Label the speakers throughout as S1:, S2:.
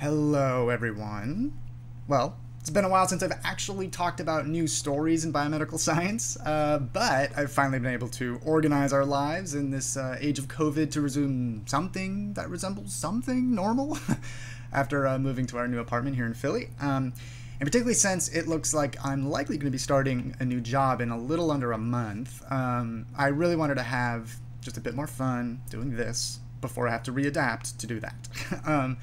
S1: Hello, everyone. Well, it's been a while since I've actually talked about new stories in biomedical science, uh, but I've finally been able to organize our lives in this uh, age of COVID to resume something that resembles something normal after uh, moving to our new apartment here in Philly. Um, and particularly since it looks like I'm likely going to be starting a new job in a little under a month, um, I really wanted to have just a bit more fun doing this before I have to readapt to do that. um,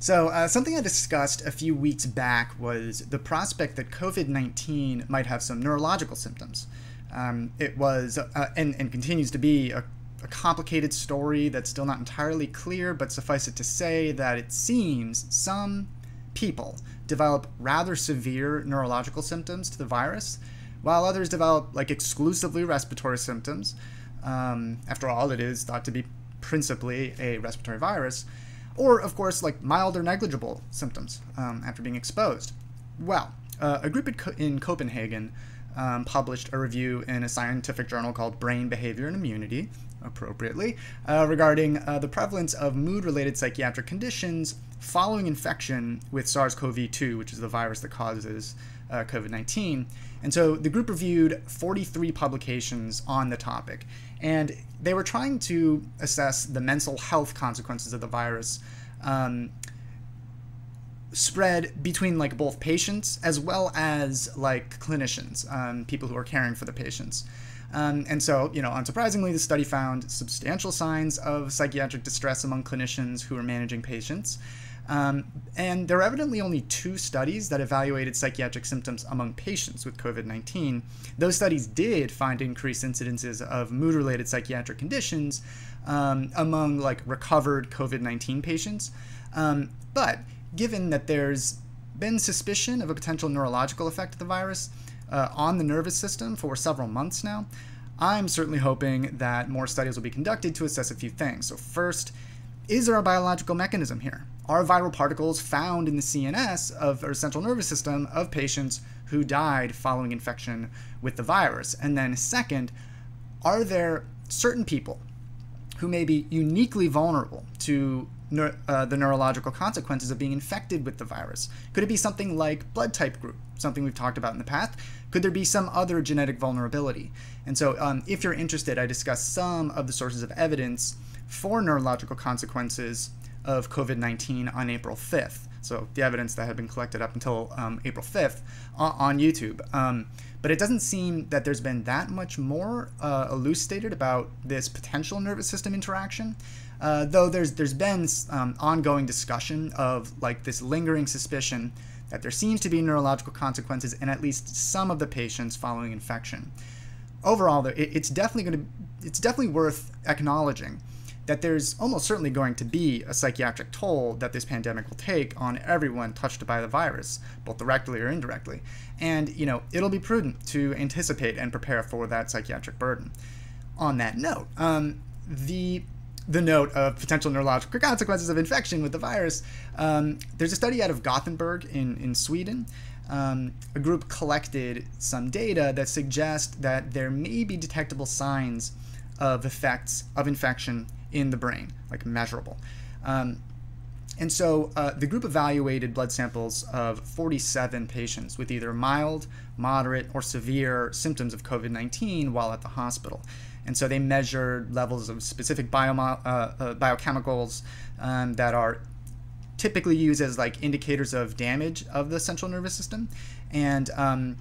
S1: so, uh, something I discussed a few weeks back was the prospect that COVID 19 might have some neurological symptoms. Um, it was, uh, and, and continues to be, a, a, complicated story that's still not entirely clear, but suffice it to say that it seems some people develop rather severe neurological symptoms to the virus, while others develop like exclusively respiratory symptoms. Um, after all, it is thought to be principally a respiratory virus or of course like mild or negligible symptoms um, after being exposed. Well, uh, a group in Copenhagen um, published a review in a scientific journal called Brain Behavior and Immunity, appropriately, uh, regarding uh, the prevalence of mood related psychiatric conditions following infection with SARS CoV 2, which is the virus that causes uh, COVID 19. And so the group reviewed 43 publications on the topic, and they were trying to assess the mental health consequences of the virus. Um, spread between like both patients as well as like clinicians um, people who are caring for the patients um, and so you know unsurprisingly the study found substantial signs of psychiatric distress among clinicians who are managing patients um, and there are evidently only two studies that evaluated psychiatric symptoms among patients with COVID 19. Those studies did find increased incidences of mood related psychiatric conditions um, among like recovered COVID 19 patients. Um, but given that there's been suspicion of a potential neurological effect of the virus uh, on the nervous system for several months now, I'm certainly hoping that more studies will be conducted to assess a few things. So, first, is there a biological mechanism here? Are viral particles found in the CNS of our central nervous system of patients who died following infection with the virus? And then, second, are there certain people who may be uniquely vulnerable to uh, the neurological consequences of being infected with the virus? Could it be something like blood type group, something we've talked about in the past? Could there be some other genetic vulnerability? And so, um, if you're interested, I discuss some of the sources of evidence for neurological consequences of COVID 19 on April 5th. So, the evidence that had been collected up until um, April 5th on, on YouTube. Um, but it doesn't seem that there's been that much more uh, elucidated about this potential nervous system interaction. Uh, though there's there's been um, ongoing discussion of like this lingering suspicion that there seems to be neurological consequences in at least some of the patients following infection. Overall, though, it, it's definitely going to it's definitely worth acknowledging that there's almost certainly going to be a psychiatric toll that this pandemic will take on everyone touched by the virus, both directly or indirectly. And, you know, it'll be prudent to anticipate and prepare for that psychiatric burden. On that note, um, the the note of potential neurological consequences of infection with the virus, um, there's a study out of Gothenburg in, in Sweden. Um, a group collected some data that suggest that there may be detectable signs of effects of infection in the brain, like measurable. Um, and so uh, the group evaluated blood samples of 47 patients with either mild, moderate, or severe symptoms of COVID 19 while at the hospital. And so they measured levels of specific uh, uh, biochemicals um, that are typically used as like indicators of damage of the central nervous system. And um,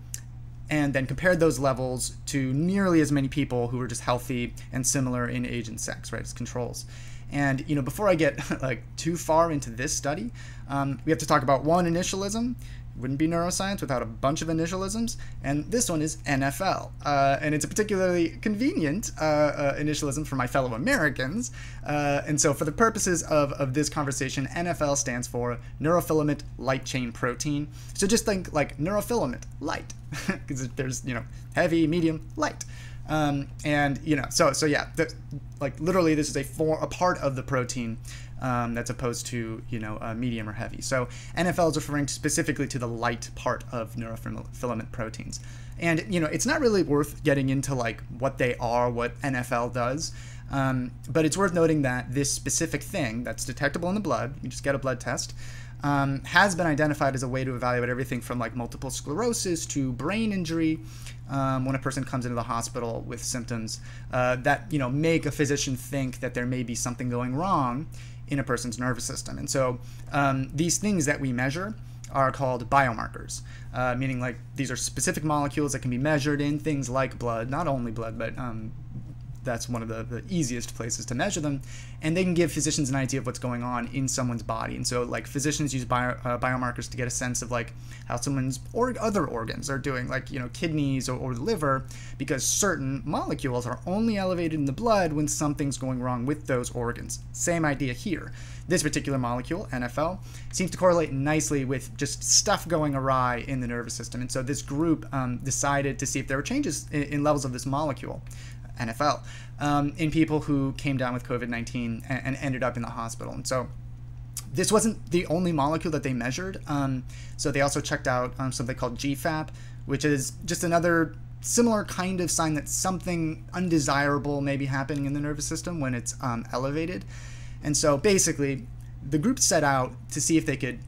S1: and then compared those levels to nearly as many people who were just healthy and similar in age and sex, right, as controls. And you know, before I get like too far into this study, um, we have to talk about one initialism, wouldn't be neuroscience without a bunch of initialisms, and this one is NFL. Uh, and it's a particularly convenient uh, uh, initialism for my fellow Americans. Uh, and so, for the purposes of, of this conversation, NFL stands for neurofilament light chain protein. So just think like neurofilament light, because there's, you know, heavy, medium, light. Um, and you know, so so yeah, the, like literally, this is a a part of the protein um, that's opposed to you know uh, medium or heavy. So NFL is referring specifically to the light part of neurofilament proteins, and you know it's not really worth getting into like what they are, what NFL does. Um, but it's worth noting that this specific thing that's detectable in the blood, you just get a blood test, um, has been identified as a way to evaluate everything from like multiple sclerosis to brain injury. Um, when a person comes into the hospital with symptoms uh, that you know make a physician think that there may be something going wrong in a person's nervous system, and so um, these things that we measure are called biomarkers, uh, meaning like these are specific molecules that can be measured in things like blood, not only blood, but um, that's one of the, the easiest places to measure them. And they can give physicians an idea of what's going on in someone's body. And so, like, physicians use bio, uh, biomarkers to get a sense of, like, how someone's or other organs are doing, like, you know, kidneys or, or the liver, because certain molecules are only elevated in the blood when something's going wrong with those organs. Same idea here. This particular molecule, NFL, seems to correlate nicely with just stuff going awry in the nervous system. And so, this group um, decided to see if there were changes in, in levels of this molecule. NFL, um, in people who came down with COVID 19 and, and, ended up in the hospital. And so this wasn't the only molecule that they measured. Um, so they also checked out um, something called GFAP, which is just another similar kind of sign that something undesirable may be happening in the nervous system when it's um, elevated. And so basically, the group set out to see if they could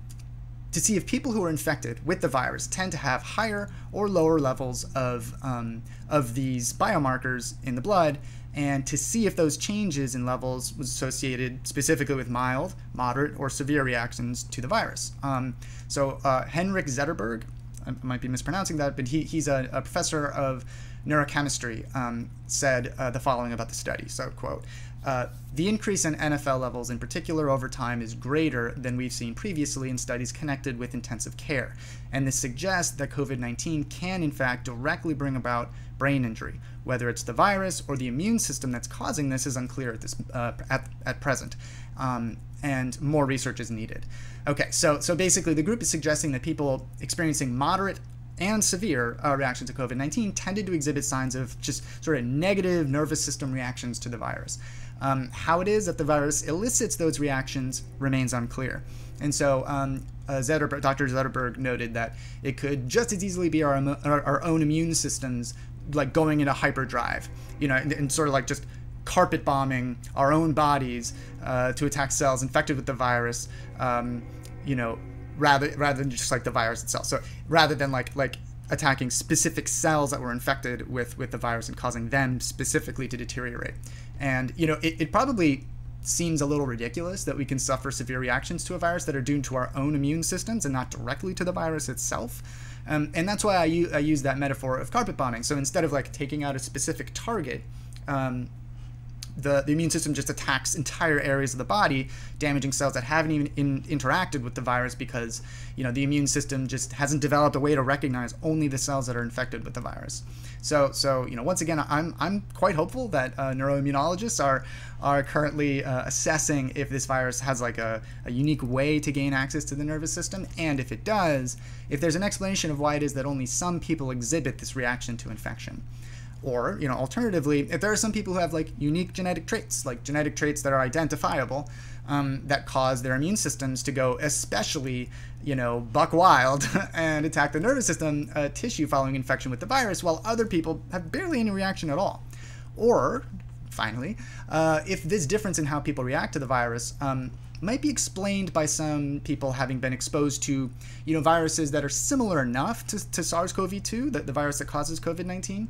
S1: to see if people who are infected with the virus tend to have higher or lower levels of, um, of these biomarkers in the blood, and to see if those changes in levels was associated specifically with mild, moderate, or severe reactions to the virus. Um, so uh, Henrik Zetterberg, I might be mispronouncing that, but he, he's a, a professor of neurochemistry, um, said uh, the following about the study. So, quote, uh, the increase in NFL levels in particular over time is greater than we've seen previously in studies connected with intensive care, and this suggests that COVID 19 can, in fact, directly bring about brain injury. Whether it's the virus or the immune system that's causing this is unclear at, this, uh, at, at present, um, and more research is needed. Okay, so, so basically, the group is suggesting that people experiencing moderate and severe uh, reaction to COVID 19 tended to exhibit signs of just sort of negative nervous system reactions to the virus. Um, how it is that the virus elicits those reactions remains unclear. And so um, uh, Zetterberg, Dr. Zetterberg noted that it could just as easily be our, our, our own immune systems like going into hyperdrive, you know, and, and, sort of like just carpet bombing our own bodies uh, to attack cells infected with the virus, um, you know, rather rather than just like the virus itself. So rather than like like attacking specific cells that were infected with with the virus and causing them specifically to deteriorate. And you know, it, it probably seems a little ridiculous that we can suffer severe reactions to a virus that are due to our own immune systems and not directly to the virus itself. Um, and that's why I, I use that metaphor of carpet bombing. So instead of like taking out a specific target, um, the, the immune system just attacks entire areas of the body, damaging cells that haven't even in, interacted with the virus because you know the immune system just hasn't developed a way to recognize only the cells that are infected with the virus. So so you know once again I'm I'm quite hopeful that uh, neuroimmunologists are are currently uh, assessing if this virus has like a, a unique way to gain access to the nervous system, and if it does, if there's an explanation of why it is that only some people exhibit this reaction to infection. Or, you know, alternatively, if there are some people who have like unique genetic traits, like genetic traits that are identifiable, um, that cause their immune systems to go especially, you know, buck wild and attack the nervous system uh, tissue following infection with the virus, while other people have barely any reaction at all. Or, finally, uh, if this difference in how people react to the virus um, might be explained by some people having been exposed to, you know, viruses that are similar enough to, to SARS-CoV-2, the, the virus that causes COVID-19,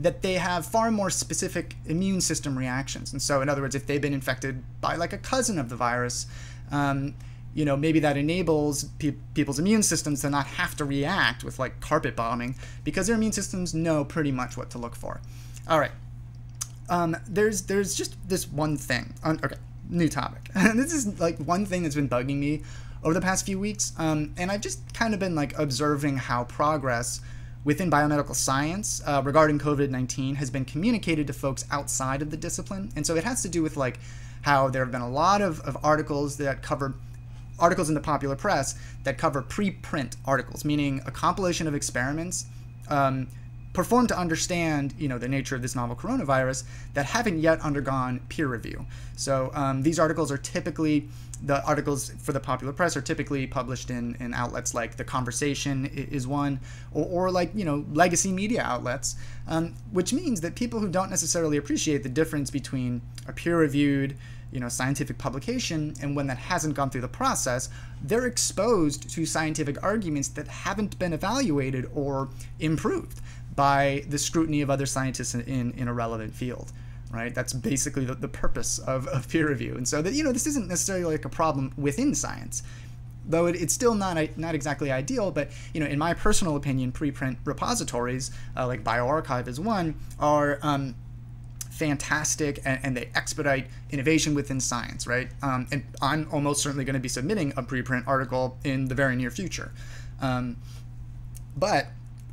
S1: that they have far more specific immune system reactions. And so, in other words, if they've been infected by like a cousin of the virus, um, you know, maybe that enables pe- people's immune systems to not have to react with like carpet bombing because their immune systems know pretty much what to look for. All right. Um, there's there's just this one thing. okay, new topic. this is like one thing that's been bugging me over the past few weeks, um, and I've just kind of been like observing how progress within biomedical science uh, regarding COVID 19 has been communicated to folks outside of the discipline. And so it has to do with like how there have been a lot of, of articles that cover articles in the popular press that cover preprint articles, meaning a compilation of experiments um, performed to understand, you know, the nature of this novel coronavirus that haven't yet undergone peer review. So um, these articles are typically the articles for the popular press are typically published in, in outlets like The Conversation is one, or, or like, you know, legacy media outlets, um, which means that people who don't necessarily appreciate the difference between a peer reviewed, you know, scientific publication and one that hasn't gone through the process, they're exposed to scientific arguments that haven't been evaluated or improved by the scrutiny of other scientists in, in a relevant field right? That's basically the, the purpose of, of peer review. And so that you know this isn't necessarily like a problem within science, though it, it's still not not exactly ideal. But you know, in my personal opinion, preprint repositories uh, like bioRxiv is one are um, fantastic and, and, they expedite innovation within science, right? Um, and I'm almost certainly going to be submitting a preprint article in the very near future. Um, but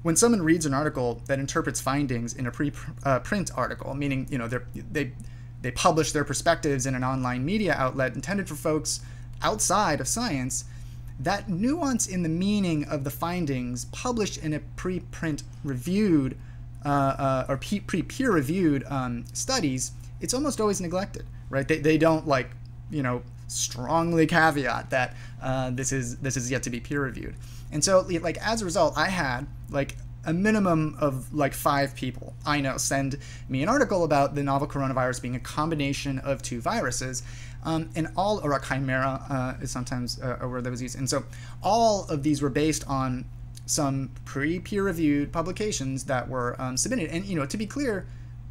S1: when someone reads an article that interprets findings in a pre-print uh, article, meaning you know they they publish their perspectives in an online media outlet intended for folks outside of science, that nuance in the meaning of the findings published in a pre-print reviewed uh, uh, or pre-peer reviewed um, studies, it's almost always neglected, right? They, they don't like you know strongly caveat that uh, this is this is yet to be peer reviewed. And so, like, as a result, I had like a minimum of like five people I know send me an article about the novel coronavirus being a combination of two viruses. Um, and all, or a chimera uh, is sometimes uh, a word that was used. And so all of these were based on some pre peer reviewed publications that were um, submitted. And, you know, to be clear,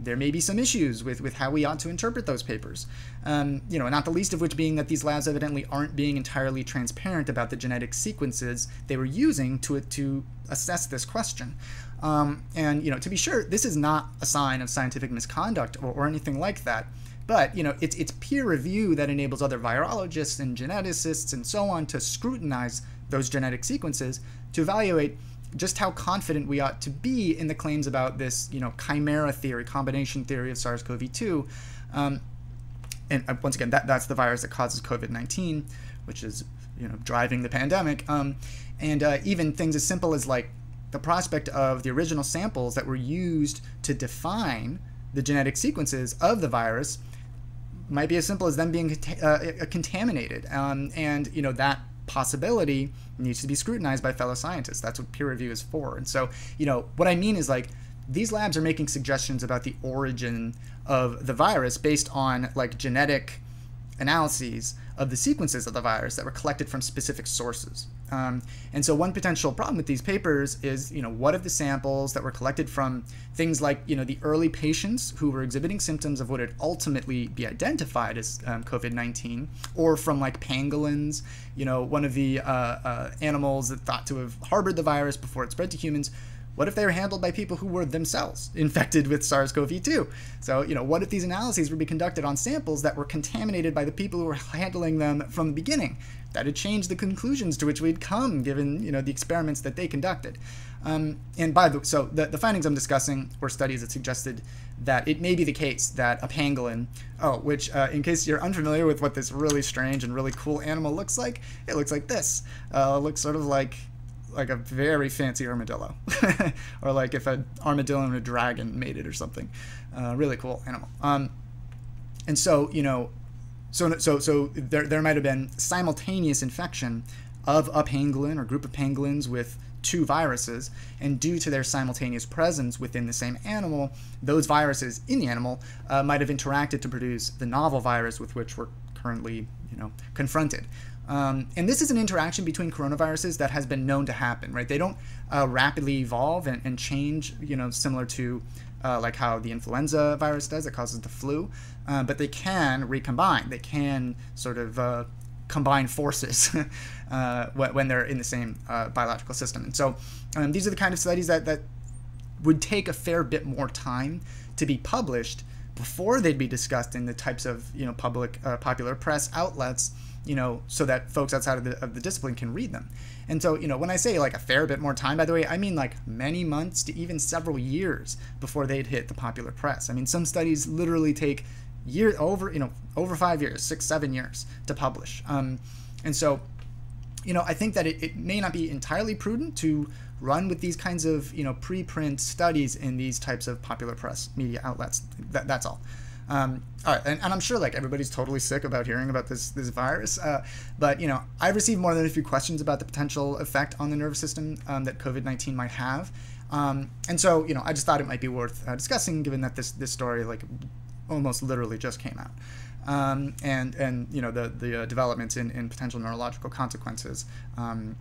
S1: there may be some issues with, with how we ought to interpret those papers. Um, you know, not the least of which being that these labs evidently aren't being entirely transparent about the genetic sequences they were using to, to assess this question. Um, and, you know, to be sure, this is not a sign of scientific misconduct or, or anything like that. But, you know, it's, it's peer review that enables other virologists and geneticists and so on to scrutinize those genetic sequences to evaluate just how confident we ought to be in the claims about this, you know, chimera theory, combination theory of SARS-CoV-2. Um, and uh, once again, that, that's the virus that causes COVID-19, which is, you know, driving the pandemic. Um, and uh, even things as simple as like the prospect of the original samples that were used to define the genetic sequences of the virus might be as simple as them being uh, contaminated. Um, and, you know, that possibility needs to be scrutinized by fellow scientists. That's what peer review is for. And so, you know, what I mean is like these labs are making suggestions about the origin of the virus based on like genetic analyses of the sequences of the virus that were collected from specific sources. Um, and so one potential problem with these papers is, you know, what if the samples that were collected from things like, you know, the early patients who were exhibiting symptoms of what would ultimately be identified as um, COVID-19, or from like pangolins, you know, one of the uh, uh, animals that thought to have harbored the virus before it spread to humans, what if they were handled by people who were themselves infected with SARS-CoV-2? So, you know, what if these analyses would be conducted on samples that were contaminated by the people who were handling them from the beginning? That would change the conclusions to which we'd come, given you know the experiments that they conducted. Um, and by the so the, the findings I'm discussing were studies that suggested that it may be the case that a pangolin, oh, which uh, in case you're unfamiliar with what this really strange and really cool animal looks like, it looks like this. Uh, looks sort of like like a very fancy armadillo, or like if an armadillo and a dragon made it or something. Uh, really cool animal. Um, and so you know, so so so there there might have been simultaneous infection of a pangolin or group of pangolins with two viruses, and due to their simultaneous presence within the same animal, those viruses in the animal uh, might have interacted to produce the novel virus with which we're currently, you know, confronted. Um, and this is an interaction between coronaviruses that has been known to happen, right? They don't uh, rapidly evolve and, and, change, you know, similar to uh, like how the influenza virus does, that causes the flu, uh, but they can recombine. They can sort of uh, combine forces uh, when they're in the same uh, biological system. And so um, these are the kind of studies that, that would take a fair bit more time to be published before they'd be discussed in the types of, you know, public, popular press outlets you know, so that folks outside of the, of the discipline can read them. And so, you know, when I say like a fair bit more time, by the way, I mean like many months to even several years before they'd hit the popular press. I mean, some studies literally take year over, you know, over five years, six, seven years to publish. Um, and so, you know, I think that it, it may not be entirely prudent to run with these kinds of you know preprint studies in these types of popular press media outlets. That, that's all. Um, all right, and, and, I'm sure like everybody's totally sick about hearing about this this virus, uh, but you know I've received more than a few questions about the potential effect on the nervous system um, that COVID-19 might have, um, and so you know I just thought it might be worth uh, discussing given that this this story like almost literally just came out. Um, and and you know the the uh, developments in, in potential neurological consequences. Um,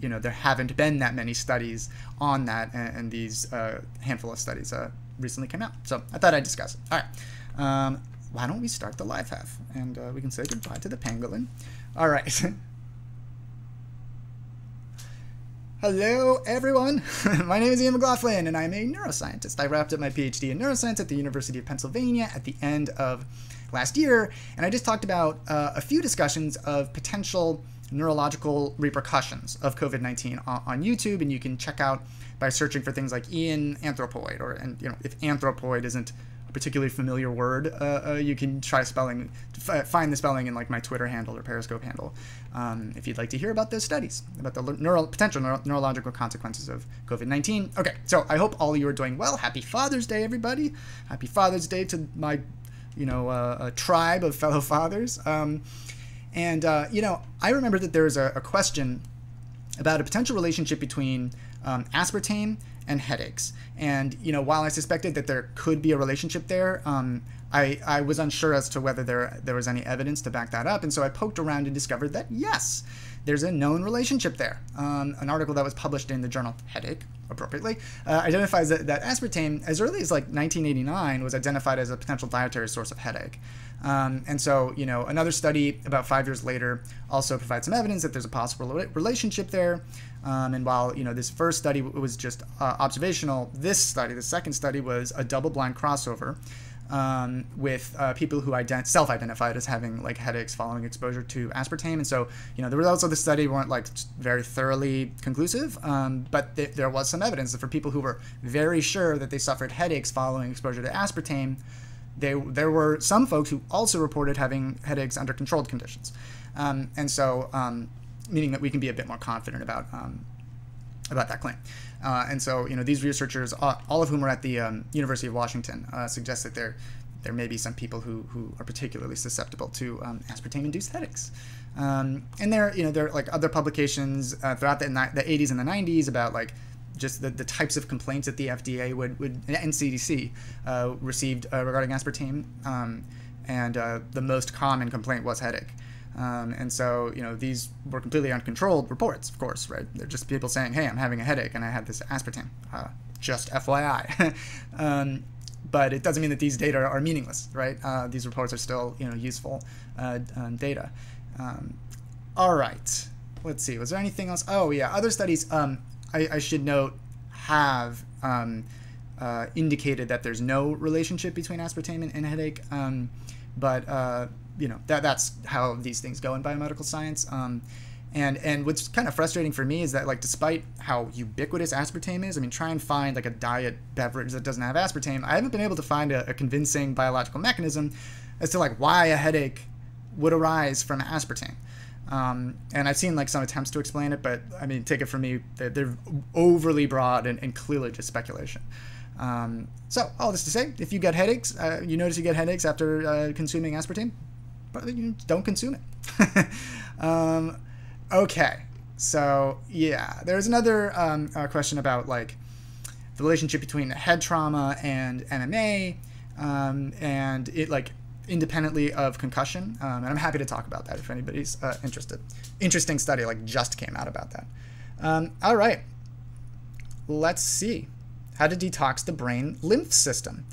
S1: you know there haven't been that many studies on that, and, and these uh, handful of studies uh, recently came out. So I thought I'd discuss it. All right. Um, why don't we start the live half and uh, we can say goodbye to the pangolin. All right. Hello, everyone. my name is Ian McLaughlin, and I'm a neuroscientist. I wrapped up my PhD in neuroscience at the University of Pennsylvania at the end of last year, and I just talked about uh, a few discussions of potential neurological repercussions of COVID 19 on, on, YouTube, and you can check out by searching for things like Ian Anthropoid, or and you know if anthropoid isn't a particularly familiar word, uh, uh, you can try spelling, find the spelling in like my Twitter handle or Periscope handle, um, if you'd like to hear about those studies about the neural, potential neuro neurological consequences of COVID-19. Okay, so I hope all you are doing well. Happy Father's Day, everybody! Happy Father's Day to my, you know, uh, tribe of fellow fathers. Um, and uh, you know, I remember that there was a, a question about a potential relationship between um, aspartame and headaches. And you know, while I suspected that there could be a relationship there, um, I, I was unsure as to whether there there was any evidence to back that up. And so I poked around and discovered that yes, there's a known relationship there. Um, an article that was published in the journal Headache, appropriately, uh, identifies that, that aspartame, as early as like 1989, was identified as a potential dietary source of headache. Um, and so, you know, another study about five years later also provides some evidence that there's a possible relationship there. Um, and while you know this first study was just uh, observational, this study, the second study, was a double-blind crossover um, with uh, people who ident- self-identified as having like headaches following exposure to aspartame. And so, you know, the results of the study weren't like very thoroughly conclusive, um, but th- there was some evidence that for people who were very sure that they suffered headaches following exposure to aspartame, they, there were some folks who also reported having headaches under controlled conditions. Um, and so, um, meaning that we can be a bit more confident about um, about that claim. Uh, and so, you know, these researchers, all of whom are at the um, University of Washington, uh, suggest that there there may be some people who, who are particularly susceptible to um, aspartame-induced headaches. Um, and there, you know, there are like other publications uh, throughout the, the 80s and the 90s about like just the, the types of complaints that the FDA would, would and CDC uh, received uh, regarding aspartame. Um, and uh, the most common complaint was headache. Um, and so, you know, these were completely uncontrolled reports, of course, right? They're just people saying, hey, I'm having a headache and I had this aspartame. Uh, just FYI. um, but it doesn't mean that these data are meaningless, right? Uh, these reports are still, you know, useful uh, um, data. Um, all right. Let's see. Was there anything else? Oh, yeah. Other studies, um, I, I, should note, have um, uh, indicated that there's no relationship between aspartame and, and headache. but uh, you know that that's how these things go in biomedical science. Um, and and what's kind of frustrating for me is that like despite how ubiquitous aspartame is, I mean, try and find like a diet beverage that doesn't have aspartame. I haven't been able to find a, a convincing biological mechanism as to like why a headache would arise from aspartame. Um, and I've seen like some attempts to explain it, but I mean, take it from me, they're, they're overly broad and, and, clearly just speculation. Um, so all this to say, if you get headaches, uh, you notice you get headaches after uh, consuming aspartame, but you don't consume it. um, okay, so yeah, there's another um, uh, question about like the relationship between head trauma and MMA, um, and it like independently of concussion. Um, and I'm happy to talk about that if anybody's uh, interested. Interesting study like just came out about that. Um, all right, let's see how to detox the brain lymph system.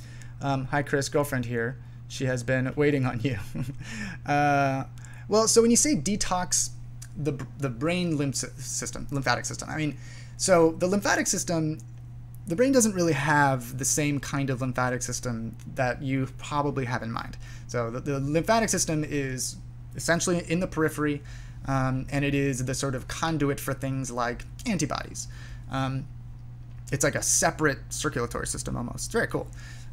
S1: Um, hi, Chris, girlfriend here. She has been waiting on you. uh, well, so when you say detox the, the brain lymph system, lymphatic system, I mean, so the lymphatic system, the brain doesn't really have the same kind of lymphatic system that you probably have in mind. So the, the lymphatic system is essentially in the periphery, um, and it is the sort of conduit for things like antibodies. Um, it's like a separate circulatory system almost. It's very cool.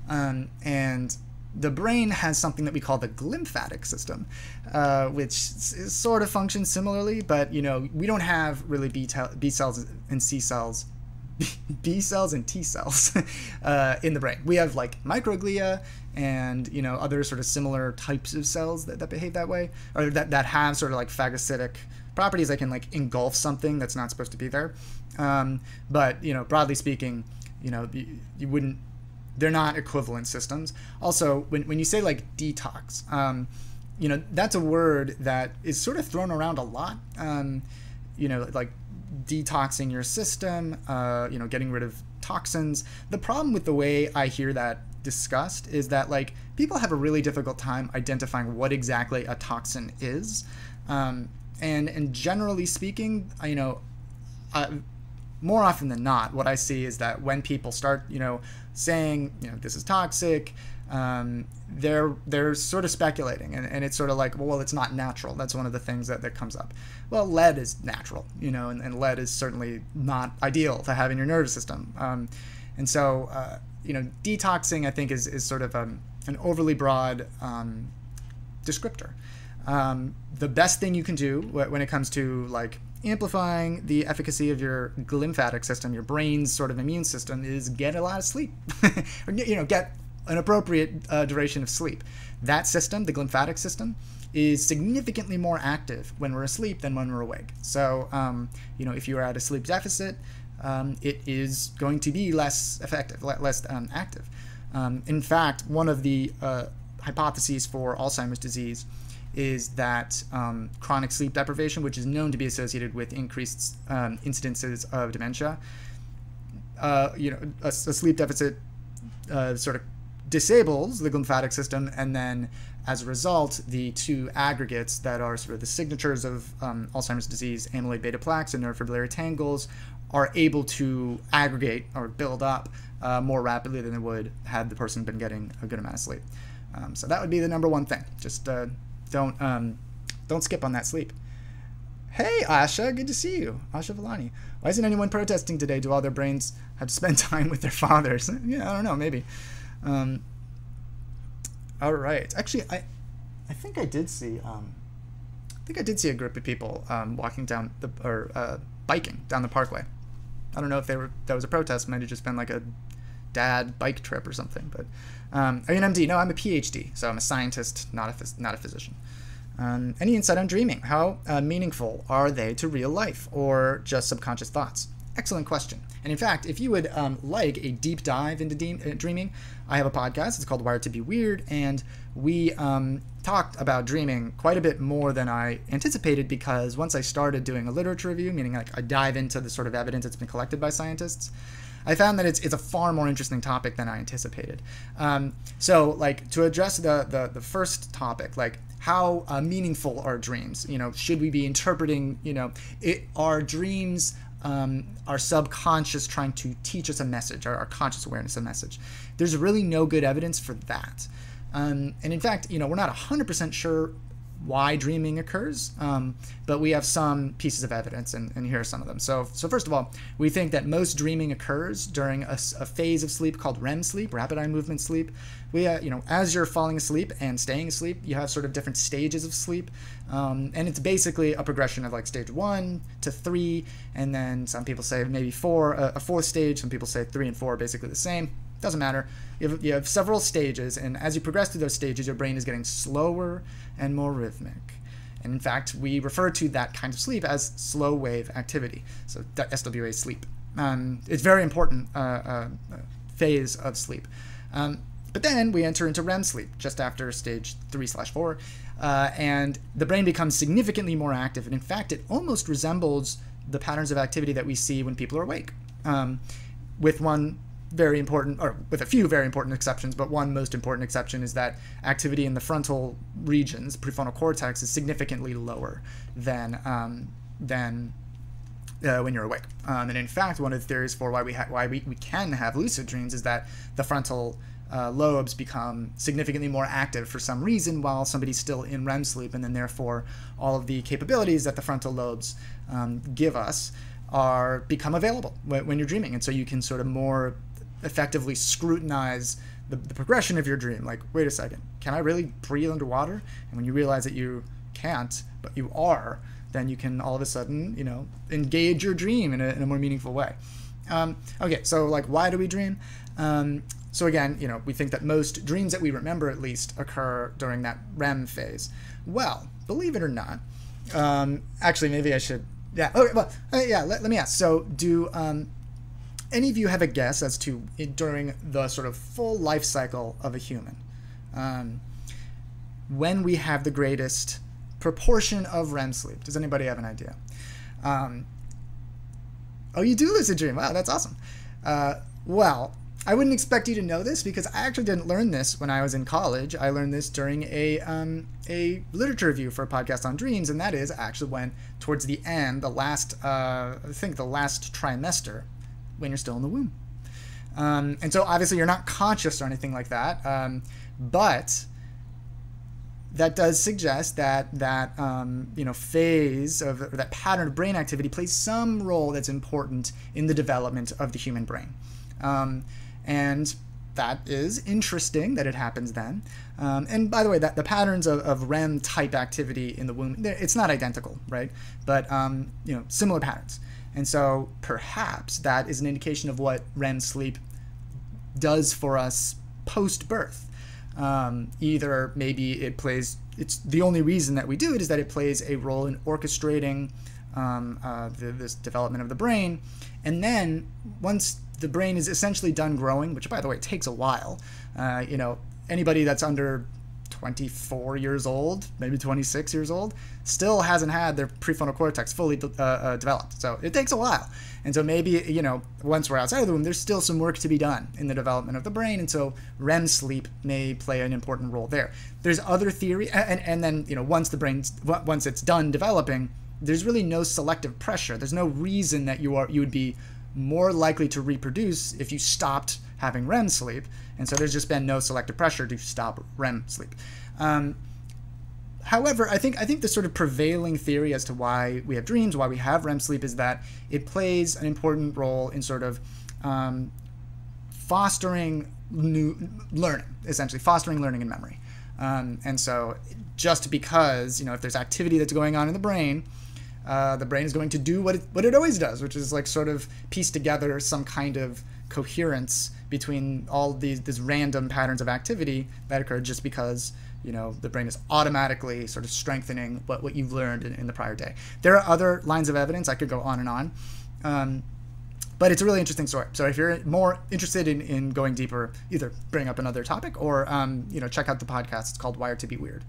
S1: Um, and the brain has something that we call the glymphatic system, uh, which sort of functions similarly, but you know we don't have really B, B cells and C cells B cells and T cells uh, in the brain. We have like microglia and you know other sort of similar types of cells that, that behave that way or that, that have sort of like phagocytic properties that can like engulf something that's not supposed to be there. Um, but you know, broadly speaking, you know, you, you, wouldn't. They're not equivalent systems. Also, when when you say like detox, um, you know, that's a word that is sort of thrown around a lot. Um, you know, like detoxing your system, uh, you know, getting rid of toxins. The problem with the way I hear that discussed is that like people have a really difficult time identifying what exactly a toxin is. Um, and and generally speaking, you know, uh, more often than not, what I see is that when people start, you know, saying, you know, this is toxic, um, they're they're sort of speculating, and, and it's sort of like, well, it's not natural. That's one of the things that, that comes up. Well, lead is natural, you know, and, and lead is certainly not ideal to have in your nervous system. Um, and so, uh, you know, detoxing, I think, is, is sort of um, an overly broad um, descriptor. Um, the best thing you can do when it comes to like amplifying the efficacy of your glymphatic system, your brain's sort of immune system, is get a lot of sleep, or you know, get an appropriate uh, duration of sleep. That system, the glymphatic system, is significantly more active when we're asleep than when we're awake. So, um, you know, if you are at a sleep deficit, um, it is going to be less effective, less um, active. Um, in fact, one of the uh, hypotheses for Alzheimer's disease is that um, chronic sleep deprivation, which is known to be associated with increased um, incidences of dementia, uh, you know, a, a sleep deficit uh, sort of disables the glymphatic system, and then as a result, the two aggregates that are sort of the signatures of um, Alzheimer's disease, amyloid beta plaques and neurofibrillary tangles, are able to aggregate or build up uh, more rapidly than they would had the person been getting a good amount of sleep. Um, so that would be the number one thing. Just uh, don't um, don't skip on that sleep. Hey, Asha, good to see you. Asha Valani. Why isn't anyone protesting today? Do all their brains have to spend time with their fathers? yeah, I don't know, maybe. Um, all right. Actually, I, I think I did see. Um, I think I did see a group of people um, walking down the or uh, biking down the parkway. I don't know if they were that was a protest. Might have just been like a dad bike trip or something. But um, are you an MD? No, I'm a PhD, so I'm a scientist, not a not a physician. Um, any insight on dreaming? How uh, meaningful are they to real life, or just subconscious thoughts? Excellent question. And in fact, if you would um, like a deep dive into de- uh, dreaming, I have a podcast. It's called Wired to Be Weird, and we um, talked about dreaming quite a bit more than I anticipated because once I started doing a literature review, meaning like I dive into the sort of evidence that's been collected by scientists, I found that it's, it's a far more interesting topic than I anticipated. Um, so, like, to address the, the, the first topic, like, how uh, meaningful are dreams? You know, should we be interpreting, you know, it, are dreams um, our subconscious trying to teach us a message, our, our, conscious awareness a message. There's really no good evidence for that. Um, and in fact, you know, we're not 100% sure why dreaming occurs, um, but we have some pieces of evidence, and, and, here are some of them. So, so first of all, we think that most dreaming occurs during a, a phase of sleep called REM sleep, rapid eye movement sleep. We, uh, you know, as you're falling asleep and staying asleep, you have sort of different stages of sleep, um, and it's basically a progression of like stage one to three, and then some people say maybe four, a, a fourth stage. Some people say three and four are basically the same. Doesn't matter. You have, you have several stages, and as you progress through those stages, your brain is getting slower and more rhythmic. And in fact, we refer to that kind of sleep as slow wave activity. So SWA sleep. Um, it's very important uh, uh, phase of sleep. Um, but then we enter into REM sleep just after stage three slash four, uh, and the brain becomes significantly more active. And in fact, it almost resembles the patterns of activity that we see when people are awake, um, with one very important, or with a few very important exceptions, but one most important exception is that activity in the frontal regions, prefrontal cortex, is significantly lower than um, than uh, when you're awake. Um, and in fact, one of the theories for why we why we, we can have lucid dreams is that the frontal uh, lobes become significantly more active for some reason while somebody's still in REM sleep, and then therefore all of the capabilities that the frontal lobes um, give us are become available when, you're dreaming, and so you can sort of more effectively scrutinize the, the progression of your dream. Like, wait a second, can I really breathe underwater? And when you realize that you can't, but you are, then you can all of a sudden, you know, engage your dream in a, in a more meaningful way. Um, okay, so like, why do we dream? Um, so again, you know, we think that most dreams that we remember at least occur during that REM phase. Well, believe it or not, um, actually, maybe I should. Yeah. Okay. Well, uh, yeah. Let, let, me ask. So, do um, any of you have a guess as to during the sort of full life cycle of a human, um, when we have the greatest proportion of REM sleep? Does anybody have an idea? Um, oh, you do lucid dream. Wow, that's awesome. Uh, well, I wouldn't expect you to know this because I actually didn't learn this when I was in college. I learned this during a um, a literature review for a podcast on dreams, and that is actually when towards the end, the last uh, I think the last trimester, when you're still in the womb. Um, and so obviously you're not conscious or anything like that, um, but that does suggest that that um, you know phase of or that pattern of brain activity plays some role that's important in the development of the human brain. Um, and that is interesting that it happens then. Um, and by the way, that the patterns of, of, REM type activity in the womb, it's not identical, right? But um, you know, similar patterns. And so perhaps that is an indication of what REM sleep does for us post birth. Um, either maybe it plays, it's the only reason that we do it is that it plays a role in orchestrating um, uh, the, this development of the brain. And then once the brain is essentially done growing, which by the way takes a while. Uh, you know, anybody that's under 24 years old, maybe 26 years old, still hasn't had their prefrontal cortex fully de- uh, uh, developed. So it takes a while. And so maybe, you know, once we're outside of the womb, there's still some work to be done in the development of the brain. And so REM sleep may play an important role there. There's other theory. And, and then, you know, once the brain's, once it's done developing, there's really no selective pressure. There's no reason that you are, you would be more likely to reproduce if you stopped having REM sleep. And so there's just been no selective pressure to stop REM sleep. Um, however, I think I think the sort of prevailing theory as to why we have dreams, why we have REM sleep, is that it plays an important role in sort of um, fostering new learning, essentially fostering learning and memory. Um, and so, just because you know if there's activity that's going on in the brain, uh, the brain is going to do what it, what it always does, which is like sort of piece together some kind of coherence between all these these random patterns of activity that occur just because you know the brain is automatically sort of strengthening what, what you've learned in, in the prior day. There are other lines of evidence. I could go on and on. Um, but it's a really interesting story. So if you're more interested in, in going deeper, either bring up another topic or um, you know check out the podcast. It's called Wired to Be Weird.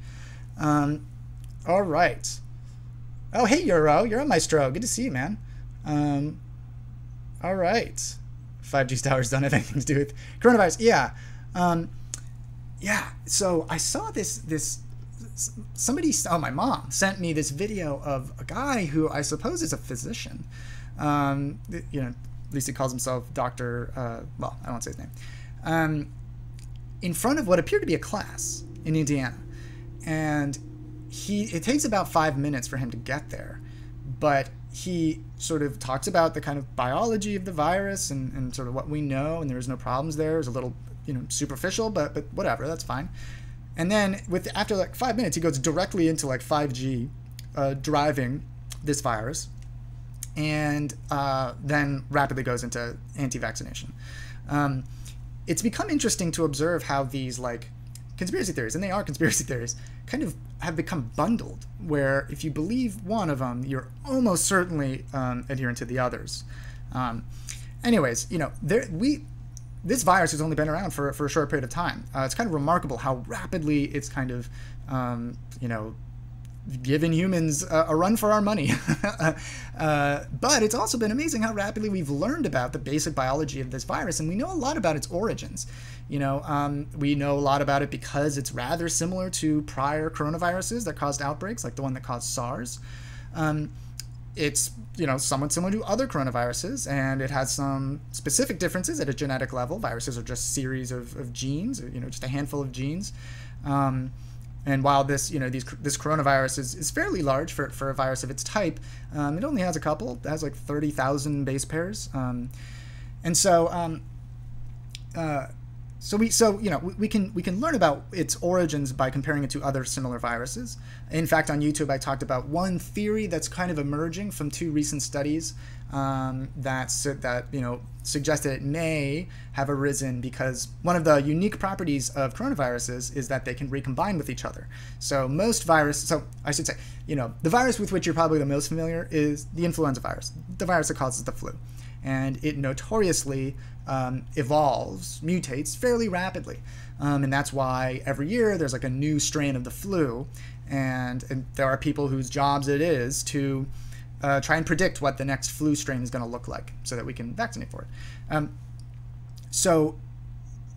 S1: Um, all right. Oh, hey, Euro. You're a maestro. Good to see you, man. Um, all right. 5G towers don't have anything to do with coronavirus. Yeah. Yeah. So I saw this, this, somebody, oh, my mom sent me this video of a guy who I suppose is a physician. Um, you know, at least he calls himself Dr. Uh, well, I won't say his name. Um, in front of what appeared to be a class in Indiana. And he it takes about five minutes for him to get there, but he sort of talks about the kind of biology of the virus and, and sort of what we know, and there's no problems there. There's a little you know superficial, but but whatever, that's fine. And then with after like five minutes, he goes directly into like 5G uh, driving this virus, and uh, then rapidly goes into anti-vaccination. Um, it's become interesting to observe how these like conspiracy theories, and they are conspiracy theories, kind of have become bundled, where if you believe one of them, you're almost certainly um, adherent to the others. Um, anyways, you know, there we this virus has only been around for, for a short period of time. Uh, it's kind of remarkable how rapidly it's kind of, um, you know, given humans a, a run for our money. uh, but it's also been amazing how rapidly we've learned about the basic biology of this virus, and we know a lot about its origins. You know, um, we know a lot about it because it's rather similar to prior coronaviruses that caused outbreaks, like the one that caused SARS. Um, it's you know somewhat similar to other coronaviruses, and it has some specific differences at a genetic level. Viruses are just series of, of genes, or, you know, just a handful of genes. Um, and while this, you know, these, this coronavirus is, is fairly large for, for a virus of its type, um, it only has a couple. It has like 30,000 base pairs. Um, and so, um, uh, so we so you know we, we, can we can learn about its origins by comparing it to other similar viruses. In fact, on YouTube, I talked about one theory that's kind of emerging from two recent studies um, that that you know suggested it may have arisen because one of the unique properties of coronaviruses is that they can recombine with each other. So most virus, so I should say, you know, the virus with which you're probably the most familiar is the influenza virus, the virus that causes the flu, and it notoriously um, evolves, mutates fairly rapidly. Um, and that's why every year there's like a new strain of the flu, and, and there are people whose jobs it is to uh, try and predict what the next flu strain is going to look like so that we can vaccinate for it. Um, so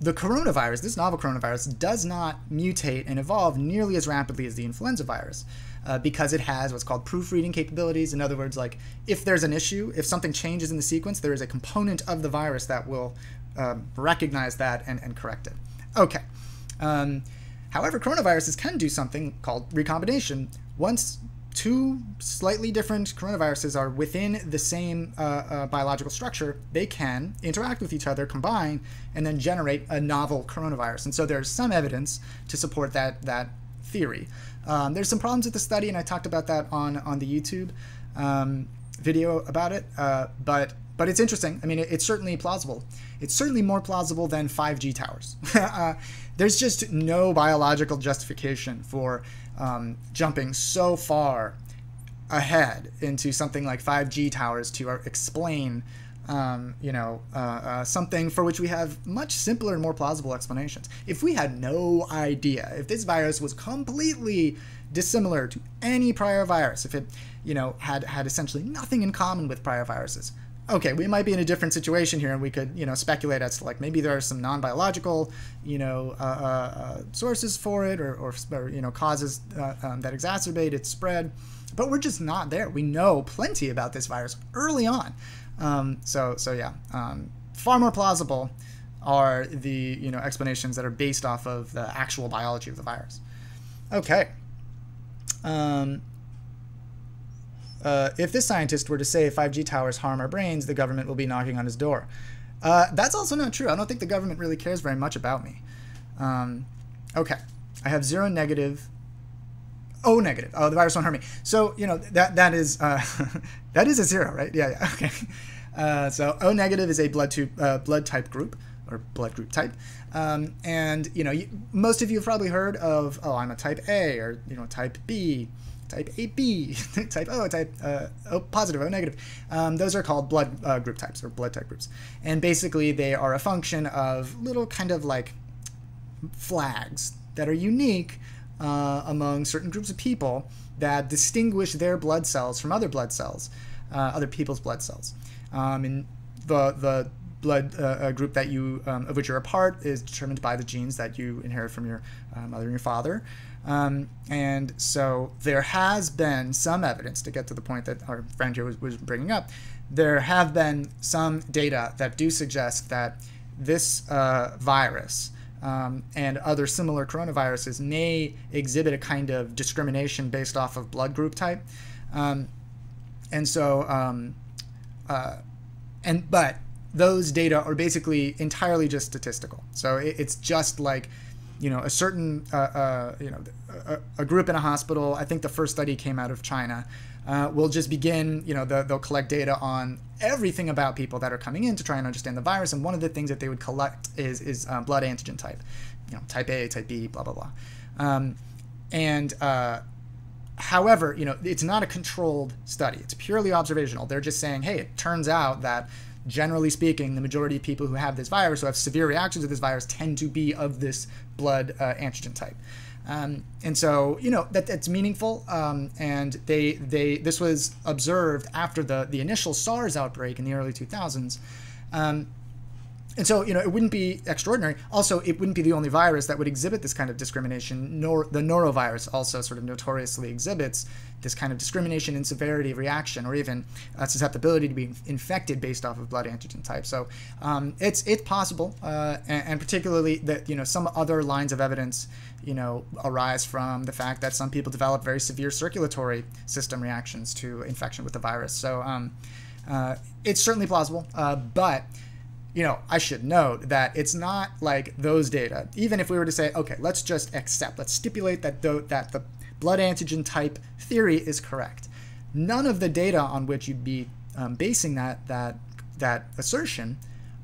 S1: the coronavirus, this novel coronavirus, does not mutate and evolve nearly as rapidly as the influenza virus. Uh, because it has what's called proofreading capabilities. In other words, like if there's an issue, if something changes in the sequence, there is a component of the virus that will um, recognize that and, and correct it. Okay. Um, however, coronaviruses can do something called recombination. Once two slightly different coronaviruses are within the same uh, uh, biological structure, they can interact with each other, combine, and then generate a novel coronavirus. And so there's some evidence to support that that theory. Um, there's some problems with the study, and I talked about that on on the YouTube um, video about it. Uh, but but it's interesting. I mean, it, it's certainly plausible. It's certainly more plausible than 5G towers. uh, there's just no biological justification for um, jumping so far ahead into something like 5G towers to uh, explain um, you know, uh, uh, something for which we have much simpler and more plausible explanations. If we had no idea, if this virus was completely dissimilar to any prior virus, if it, you know, had had essentially nothing in common with prior viruses, okay, we might be in a different situation here, and we could, you know, speculate as to like maybe there are some non-biological, you know, uh, uh, uh sources for it, or, or, or you know, causes uh, um, that exacerbate its spread. But we're just not there. We know plenty about this virus early on. Um, so so yeah, um, far more plausible are the you know explanations that are based off of the actual biology of the virus. Okay. Um, uh, if this scientist were to say 5G towers harm our brains, the government will be knocking on his door. Uh, that's also not true. I don't think the government really cares very much about me. Um, okay, I have zero negative. Oh, negative. Oh, the virus won't hurt me. So you know that that is uh, that is a zero, right? Yeah. yeah. Okay. Uh, so O negative is a blood, uh, blood type group or blood group type. Um, and you know, you, most of you have probably heard of, oh, I'm a type A or you know, type B, type AB, type O, type uh, O positive, O negative. Um, those are called blood uh, group types or blood type groups. And basically, they are a function of little kind of like flags that are unique uh, among certain groups of people that distinguish their blood cells from other blood cells, uh, other people's blood cells. Um, and the the blood uh, uh, group that you um, of which you're a part is determined by the genes that you inherit from your uh, mother and your father. Um, and so there has been some evidence to get to the point that our friend here was, was bringing up. There have been some data that do suggest that this uh, virus um, and other similar coronaviruses may exhibit a kind of discrimination based off of blood group type. Um, and so um, uh, and but those data are basically entirely just statistical. So it, it's just like, you know, a certain, uh, uh, you know, a, a, group in a hospital. I think the first study came out of China. Uh, will just begin, you know, the, they'll collect data on everything about people that are coming in to try and understand the virus. And one of the things that they would collect is is uh, blood antigen type, you know, type A, type B, blah blah blah. Um, and uh, However, you know, it's not a controlled study. It's purely observational. They're just saying, hey, it turns out that generally speaking, the majority of people who have this virus, who have severe reactions to this virus, tend to be of this blood uh, antigen type. Um, and so, you know, that that's meaningful. Um, and they they this was observed after the the initial SARS outbreak in the early 2000s. Um, and so, you know, it wouldn't be extraordinary. Also, it wouldn't be the only virus that would exhibit this kind of discrimination. Nor the norovirus also sort of notoriously exhibits this kind of discrimination in severity of reaction, or even uh, susceptibility to being infected based off of blood antigen type. So um, it's it's possible, uh, and, and, particularly that you know some other lines of evidence, you know, arise from the fact that some people develop very severe circulatory system reactions to infection with the virus. So um, uh, it's certainly plausible, uh, but you know, I should note that it's not like those data. Even if we were to say, okay, let's just accept, let's stipulate that the, that the blood antigen type theory is correct. None of the data on which you'd be um, basing that that that assertion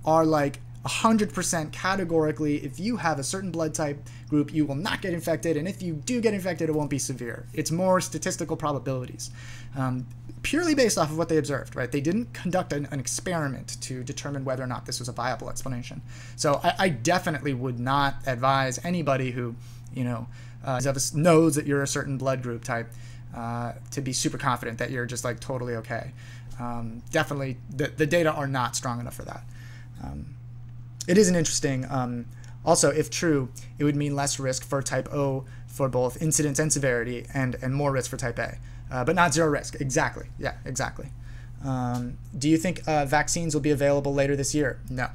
S1: are like 100% categorically if you have a certain blood type group you will not get infected and if you do get infected it won't be severe. It's more statistical probabilities. Um, purely based off of what they observed right? They didn't conduct an, an, experiment to determine whether or not this was a viable explanation. So I, I definitely would not advise anybody who you know uh, knows that you're a certain blood group type uh, to be super confident that you're just like totally okay. Um, definitely the, the data are not strong enough for that. Um, it is an interesting. Um, also, if true, it would mean less risk for type O for both incidence and severity, and and more risk for type A, uh, but not zero risk. Exactly. Yeah, exactly. Um, do you think uh, vaccines will be available later this year? No.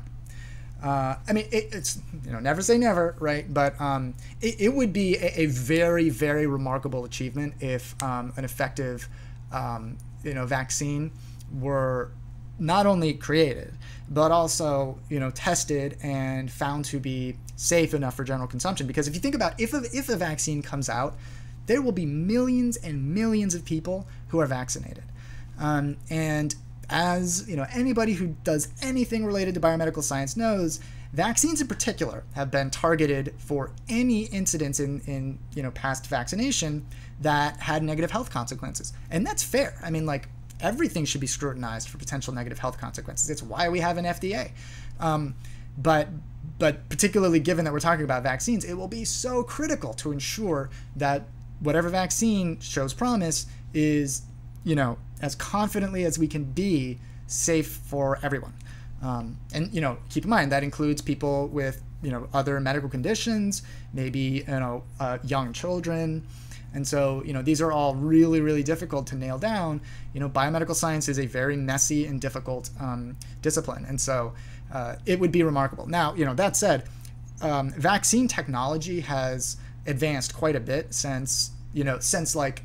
S1: Uh, I mean, it, it's you know never say never, right? But um, it, it, would be a, a, very very remarkable achievement if um, an effective um, you know vaccine were not only created but also you know tested and found to be safe enough for general consumption. Because if you think about if a, if a vaccine comes out, there will be millions and millions of people who are vaccinated, um, and as you know, anybody who does anything related to biomedical science knows, vaccines in particular have been targeted for any incidents in, in you know past vaccination that had negative health consequences, and that's fair. I mean, like everything should be scrutinized for potential negative health consequences. It's why we have an FDA. Um, but but particularly given that we're talking about vaccines, it will be so critical to ensure that whatever vaccine shows promise is, you know, as confidently as we can be safe for everyone. Um, and you know, keep in mind that includes people with you know other medical conditions, maybe you know uh, young children. And so, you know, these are all really, really difficult to nail down. You know, biomedical science is a very messy and difficult um, discipline. And so uh, it would be remarkable. Now, you know, that said, um, vaccine technology has advanced quite a bit since, you know, since like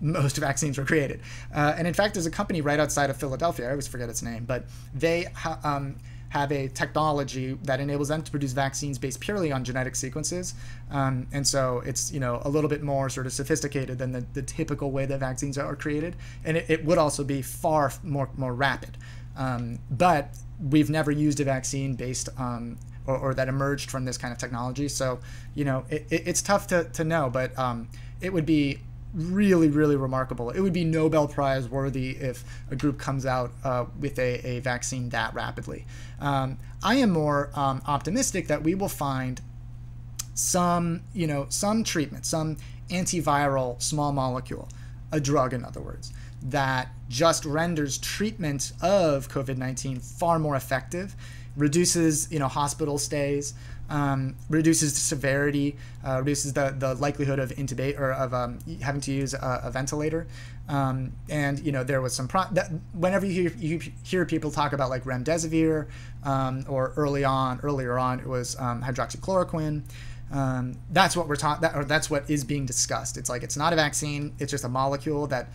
S1: most vaccines were created. Uh, and in fact, there's a company right outside of Philadelphia, I always forget its name, but they, um, have a technology that enables them to produce vaccines based purely on genetic sequences. Um, and so it's you know a little bit more sort of sophisticated than the, the typical way that vaccines are created. And it, it would also be far more more rapid. Um, but we've never used a vaccine based or, or, that emerged from this kind of technology. So you know it, it, it's tough to, to know, but um, it would be really, really remarkable. It would be Nobel Prize worthy if a group comes out uh, with a, a vaccine that rapidly. Um, I am more um, optimistic that we will find some, you know, some treatment, some antiviral small molecule, a drug, in other words, that just renders treatment of COVID 19 far more effective, reduces, you know, hospital stays, um, reduces the severity, uh, reduces the, the likelihood of intubate or of um, having to use a, a ventilator. Um, and you know there was some pro- that whenever you hear, you hear people talk about like remdesivir um, or early on earlier on it was um, hydroxychloroquine. Um, that's what we're talking. That, or that's what is being discussed. It's like it's not a vaccine. It's just a molecule that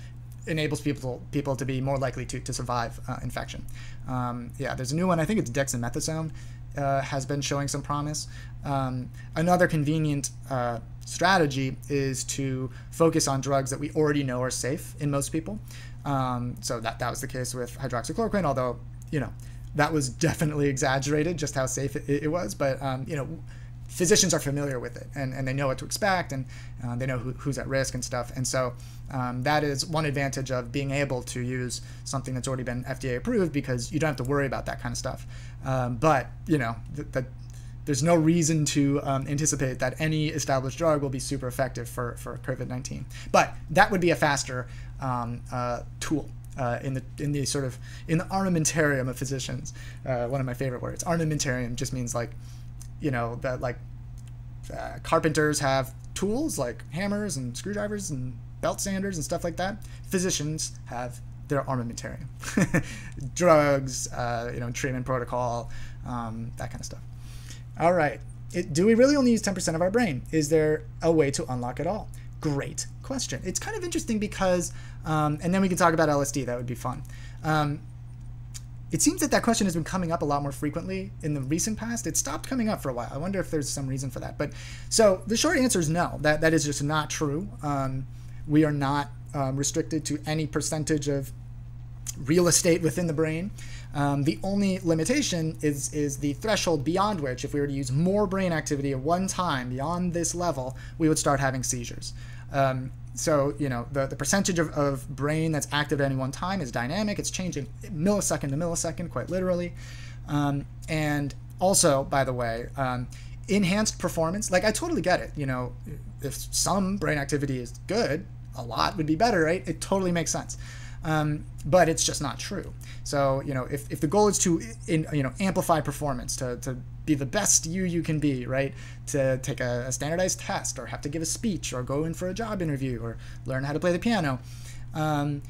S1: enables people people to be more likely to, to survive uh, infection. Um, yeah, there's a new one. I think it's dexamethasone uh, has been showing some promise. Um, another convenient uh, strategy is to focus on drugs that we already know are safe in most people. Um, so that, that was the case with hydroxychloroquine, although, you know, that was definitely exaggerated just how safe it, it was. But, um, you know, physicians are familiar with it and, and they know what to expect and uh, they know who, who's at risk and stuff. And so um, that is one advantage of being able to use something that's already been FDA approved because you don't have to worry about that kind of stuff. Um, but you know that there's no reason to um, anticipate that any established drug will be super effective for, for COVID-19. But that would be a faster um, uh, tool uh, in the in the sort of in the armamentarium of physicians. Uh, one of my favorite words. Armamentarium just means like, you know, that like uh, carpenters have tools like hammers and screwdrivers and belt sanders and stuff like that. Physicians have their armamentarium, drugs, uh, you know, treatment protocol, um, that kind of stuff. All right. It, do we really only use 10% of our brain? Is there a way to unlock it all? Great question. It's kind of interesting because, um, and then we can talk about LSD. That would be fun. Um, it seems that that question has been coming up a lot more frequently in the recent past. It stopped coming up for a while. I wonder if there's some reason for that. But so the short answer is no. That that is just not true. Um, we are not um, restricted to any percentage of real estate within the brain. Um, the only limitation is is the threshold beyond which, if we were to use more brain activity at one time beyond this level, we would start having seizures. Um, so you know the, the percentage of, of brain that's active at any one time is dynamic it's changing millisecond to millisecond quite literally um, and also by the way um, enhanced performance like i totally get it you know if some brain activity is good a lot would be better right it totally makes sense um, but it's just not true so you know if, if the goal is to in, you know amplify performance to, to be the best you you can be, right? To take a, a, standardized test or have to give a speech or go in for a job interview or learn how to play the piano. Um,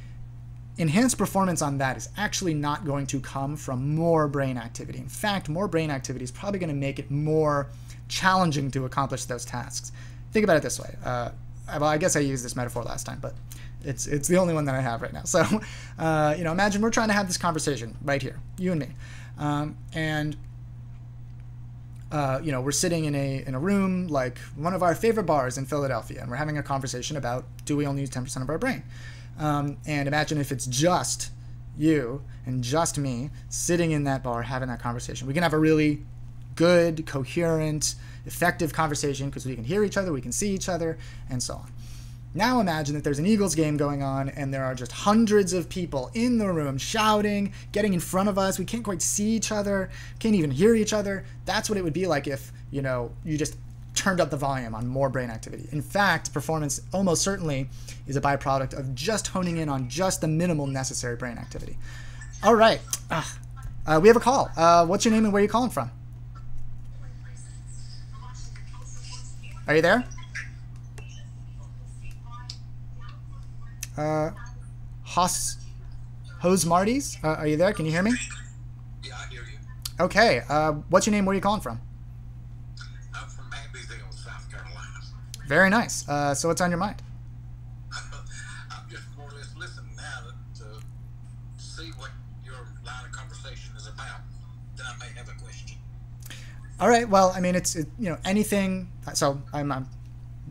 S1: enhanced performance on that is actually not going to come from more brain activity. In fact, more brain activity is probably going to make it more challenging to accomplish those tasks. Think about it this way. Uh, well, I guess I used this metaphor last time, but it's it's the only one that I have right now. So, uh, you know, imagine we're trying to have this conversation right here, you and me, um, and uh, you know, we're sitting in a in a room like one of our favorite bars in Philadelphia, and we're having a conversation about do we only use 10% of our brain? Um, and imagine if it's just you and just me sitting in that bar having that conversation. We can have a really good, coherent, effective conversation because we can hear each other, we can see each other, and so on. Now imagine that there's an Eagles game going on and there are just hundreds of people in the room shouting, getting in front of us. We can't quite see each other, can't even hear each other. That's what it would be like if, you know, you just turned up the volume on more brain activity. In fact, performance almost certainly is a byproduct of just honing in on just the minimal necessary brain activity. All right. Uh, we have a call. Uh, what's your name and where are you calling from? Are you there? Uh, Hos, Hose Marty's, uh, are you there? Can you hear me?
S2: Yeah, I hear you.
S1: Okay. Uh, what's your name? Where are you calling from?
S2: I'm from Manbyville, South Carolina.
S1: Very nice. Uh, so what's on your mind?
S2: I'm just more or less listening now to see what your line of conversation is about. Then I may have a question.
S1: All right. Well, I mean, it's it, you know anything. So I'm, I'm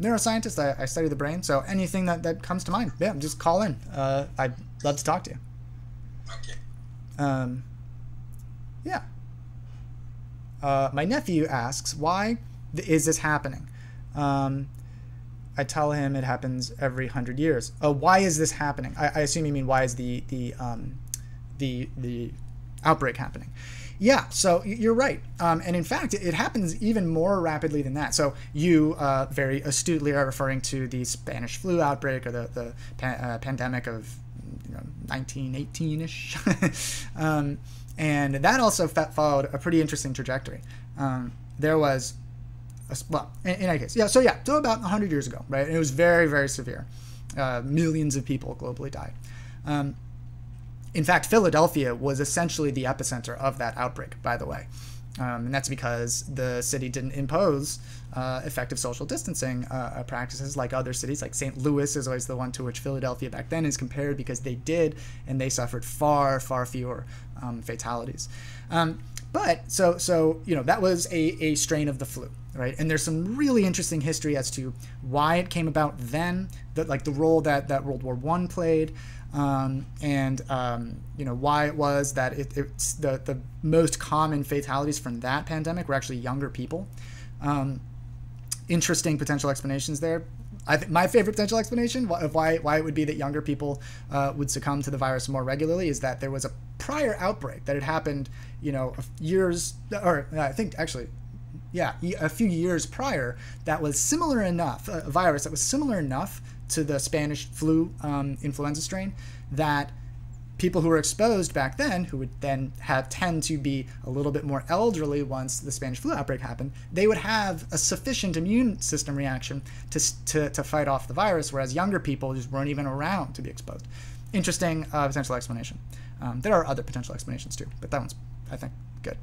S1: neuroscientist. I, I, study the brain. So anything that, that comes to mind, yeah, just call in. Uh, I'd love to talk to you.
S2: Okay.
S1: Um, yeah. Uh, my nephew asks, why th- is this happening? Um, I tell him it happens every hundred years. Oh, why is this happening? I, I assume you mean why is the the um, the the outbreak happening? Yeah, so you're right. Um, and in fact, it happens even more rapidly than that. So you uh, very astutely are referring to the Spanish flu outbreak or the, the uh, pandemic of know, 1918-ish. um, and that also followed a pretty interesting trajectory. Um, there was, a, well, in, in, any case, yeah, so yeah, so about 100 years ago, right? And it was very, very severe. Uh, millions of people globally died. In fact, Philadelphia was essentially the epicenter of that outbreak, by the way. Um, and that's because the city didn't impose uh, effective social distancing uh, uh, practices like other cities. Like St. Louis is always the one to which Philadelphia back then is compared because they did, and they suffered far, far fewer um, fatalities. Um, but so, so you know, that was a, a strain of the flu, right? And there's some really interesting history as to why it came about then, that like the role that that World War One played um, and um, you know why it was that it, it's the the most common fatalities from that pandemic were actually younger people. Um, interesting potential explanations there. I my favorite potential explanation of why why it would be that younger people uh, would succumb to the virus more regularly is that there was a prior outbreak that had happened, you know, years or I think actually yeah, a few years prior that was similar enough, a virus that was similar enough to the Spanish flu um, influenza strain that people who were exposed back then, who would then have tend to be a little bit more elderly once the Spanish flu outbreak happened, they would have a sufficient immune system reaction to, to, to fight off the virus, whereas younger people just weren't even around to be exposed. Interesting uh, potential explanation. Um, there are other potential explanations too, but that one's, I think, good.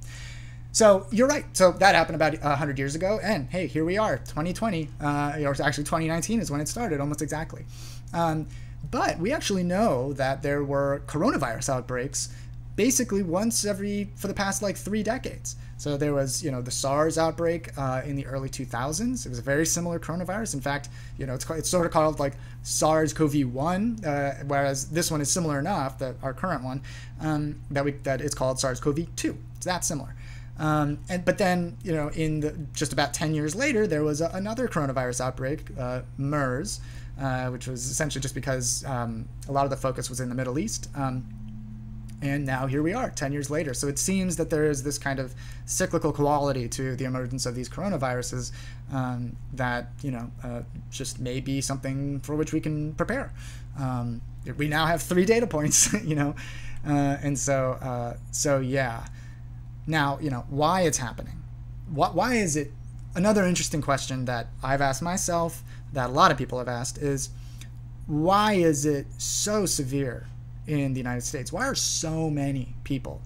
S1: So you're right. So that happened about 100 years ago, and hey, here we are, 2020, uh, or actually 2019 is when it started, almost exactly. Um, but we actually know that there were coronavirus outbreaks basically once every for the past like three decades. So there was, you know, the SARS outbreak uh, in the early 2000s. It was a very similar coronavirus. In fact, you know, it's, it's sort of called like SARS-CoV-1, uh, whereas this one is similar enough that our current one um, that we that it's called SARS-CoV-2. It's that similar. Um, and but then you know, in the, just about 10 years later, there was a, another coronavirus outbreak, uh, MERS, uh, which was essentially just because um, a lot of the focus was in the Middle East. Um, and now here we are 10 years later. So it seems that there is this kind of cyclical quality to the emergence of these coronaviruses um, that you know uh, just may be something for which we can prepare. Um, we now have three data points you know uh, and so uh, so yeah now you know why it's happening why, why is it another interesting question that i've asked myself that a lot of people have asked is why is it so severe in the United States. Why are so many people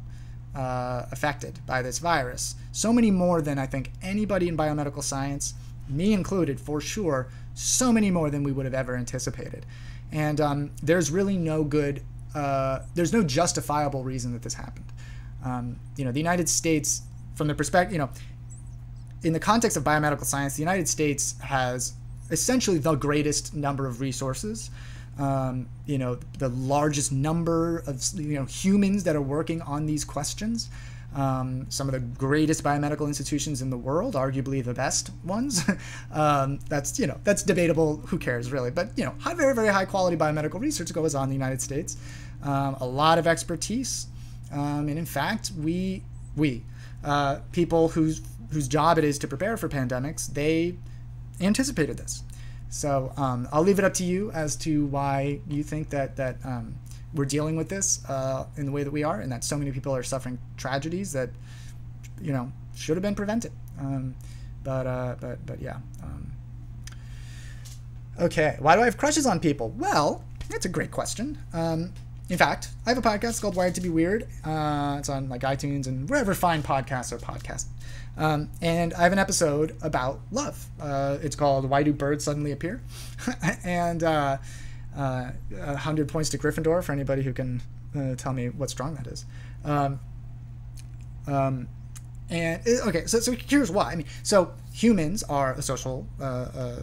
S1: uh, affected by this virus? So many more than I think anybody in biomedical science, me included, for sure, so many more than we would have ever anticipated. And um, there's really no good, uh, there's no justifiable reason that this happened. Um, you know, the United States, from the perspective, you know, in the context of biomedical science, the United States has essentially the greatest number of resources um, you know, the largest number of you know humans that are working on these questions. Um, some of the greatest biomedical institutions in the world, arguably the best ones. um, that's you know that's debatable. Who cares really? But you know, high, very very high quality biomedical research goes on in the United States. Um, a lot of expertise, um, and in fact, we we uh, people whose whose job it is to prepare for pandemics, they anticipated this. So um, I'll leave it up to you as to why you think that that um, we're dealing with this uh, in the way that we are, and that so many people are suffering tragedies that you know should have been prevented. Um, but uh, but but yeah. Um, okay, why do I have crushes on people? Well, that's a great question. Um, in fact, I have a podcast called Wired to Be Weird. Uh, it's on like iTunes and wherever fine podcasts are podcast. Um, and I have an episode about love. Uh, it's called "Why Do Birds Suddenly Appear," and uh, uh, 100 points to Gryffindor for anybody who can uh, tell me what strong that is. Um, um, and uh, okay, so so here's why. I mean, so humans are a social uh,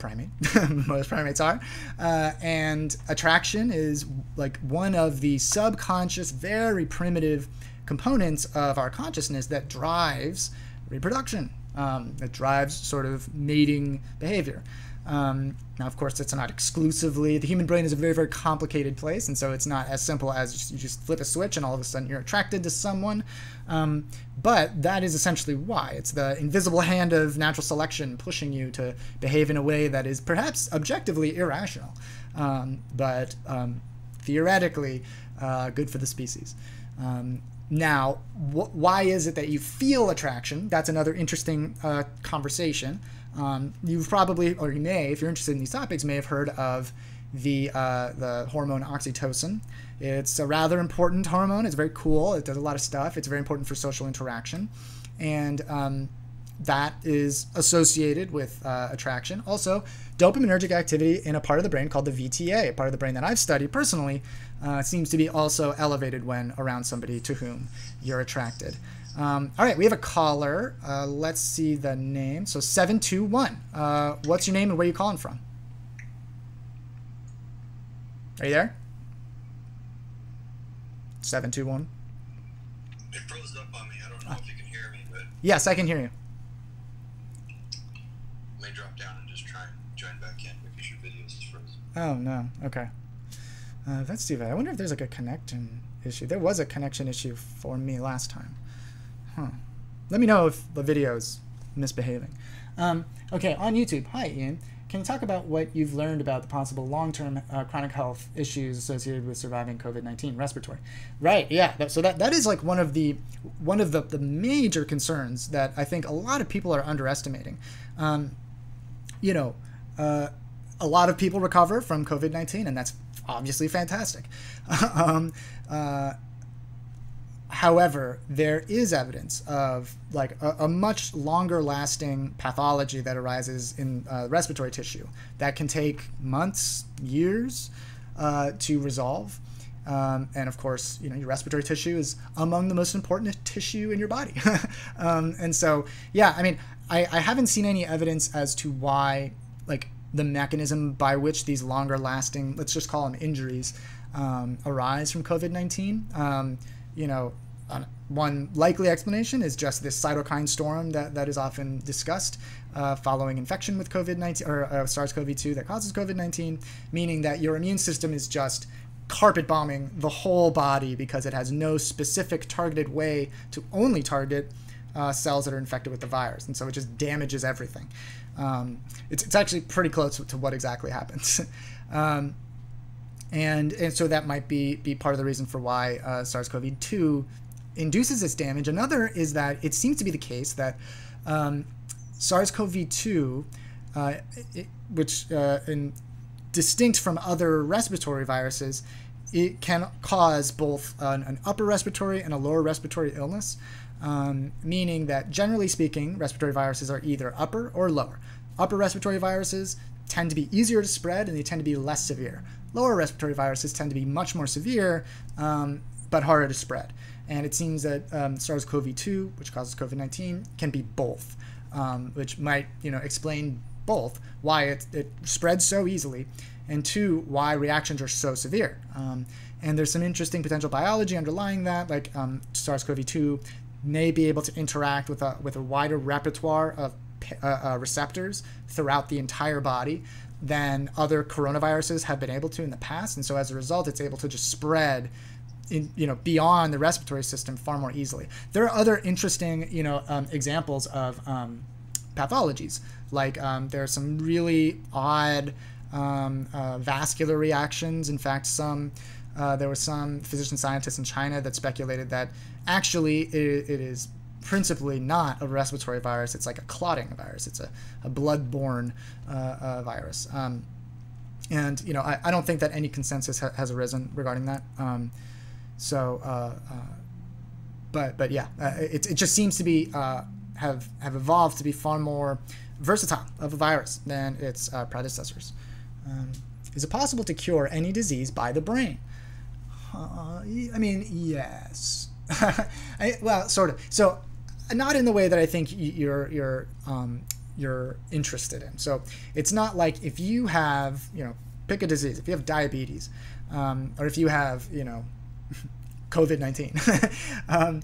S1: primate. Most primates are, and attraction is like one of the subconscious, very primitive components of our consciousness that drives reproduction, um, that drives sort of mating behavior. Um, now, of course, it's not exclusively. The human brain is a very, very complicated place, and so it's not as simple as you just flip a switch and all of a sudden you're attracted to someone. Um, but that is essentially why. It's the invisible hand of natural selection pushing you to behave in a way that is perhaps objectively irrational, um, but um, theoretically uh, good for the species. Um, now, wh- why is it that you feel attraction? That's another interesting uh, conversation. Um, you've probably, or you may, if you're interested in these topics, may have heard of the uh, the hormone oxytocin. It's a rather important hormone. It's very cool. It does a lot of stuff. It's very important for social interaction, and um, that is associated with uh, attraction. Also, dopaminergic activity in a part of the brain called the VTA, a part of the brain that I've studied personally, uh, seems to be also elevated when around somebody to whom you're attracted. Um, all right, we have a caller. Uh, let's see the name. So 721. Uh, what's your name and where are you calling from? Are you there? 721.
S2: It froze up on me. I don't know if you can hear me, but.
S1: Yes, I can hear you.
S2: May drop down and just try and join back in because your video is frozen.
S1: Oh, no. Okay. Uh, that's too bad. I wonder if there's like a connection issue. There was a connection issue for me last time. Huh. Let me know if the video's misbehaving. Um, okay, on YouTube. Hi, Ian. Can you talk about what you've learned about the possible long-term uh, chronic health issues associated with surviving COVID-19 respiratory? Right. Yeah. So that, that is like one of the one of the, the major concerns that I think a lot of people are underestimating. Um, you know, uh, a lot of people recover from COVID-19, and that's obviously fantastic. um, uh, however, there is evidence of like a, a much longer lasting pathology that arises in uh, respiratory tissue that can take months, years uh, to resolve. Um, and of course, you know, your respiratory tissue is among the most important tissue in your body. um, and so, yeah, I mean, I, I haven't seen any evidence as to why, like, the mechanism by which these longer lasting, let's just call them injuries, um, arise from COVID 19. You know, one likely explanation is just this cytokine storm that, that is often discussed uh, following infection with COVID 19 or uh, SARS CoV 2 that causes COVID 19, meaning that your immune system is just carpet bombing the whole body because it has no specific targeted way to only target uh, cells that are infected with the virus. And so it just damages everything. Um, it's, it's actually pretty close to what exactly happens. um, and, and so that might be, be part of the reason for why uh, SARS CoV 2 induces this damage. Another is that it seems to be the case that um, SARS CoV 2, uh, which uh, in distinct from other respiratory viruses, it can cause both an, an upper respiratory and a lower respiratory illness, um, meaning that generally speaking, respiratory viruses are either upper or lower. Upper respiratory viruses tend to be easier to spread and they tend to be less severe. Lower respiratory viruses tend to be much more severe um, but harder to spread. And it seems that um, SARS CoV 2, which causes COVID 19, can be both, um, which might you know, explain both why it, it spreads so easily, and two, why reactions are so severe. Um, and there's some interesting potential biology underlying that, like um, SARS-CoV-2 may be able to interact with a with a wider repertoire of uh, uh, receptors throughout the entire body than other coronaviruses have been able to in the past, and so as a result, it's able to just spread. In, you know beyond the respiratory system far more easily. There are other interesting you know um, examples of um, pathologies. Like um, there are some really odd um, uh, vascular reactions. In fact, some uh, there were some physician scientists in China that speculated that actually it, it is principally not a respiratory virus. It's like a clotting virus. It's a, a blood-borne uh, uh virus. Um, and you know, I, I, don't think that any consensus ha- has arisen regarding that. Um, so, uh, uh, but but yeah, it, it just seems to be have have evolved to be far more versatile of a virus than its uh, predecessors. Um, is it possible to cure any disease by the brain? Uh, I mean, yes. I, well, sort of. So, not in the way that I think you're you're um, you're interested in. So, it's not like if you have you know pick a disease. If you have diabetes, um, or if you have you know COVID nineteen. um,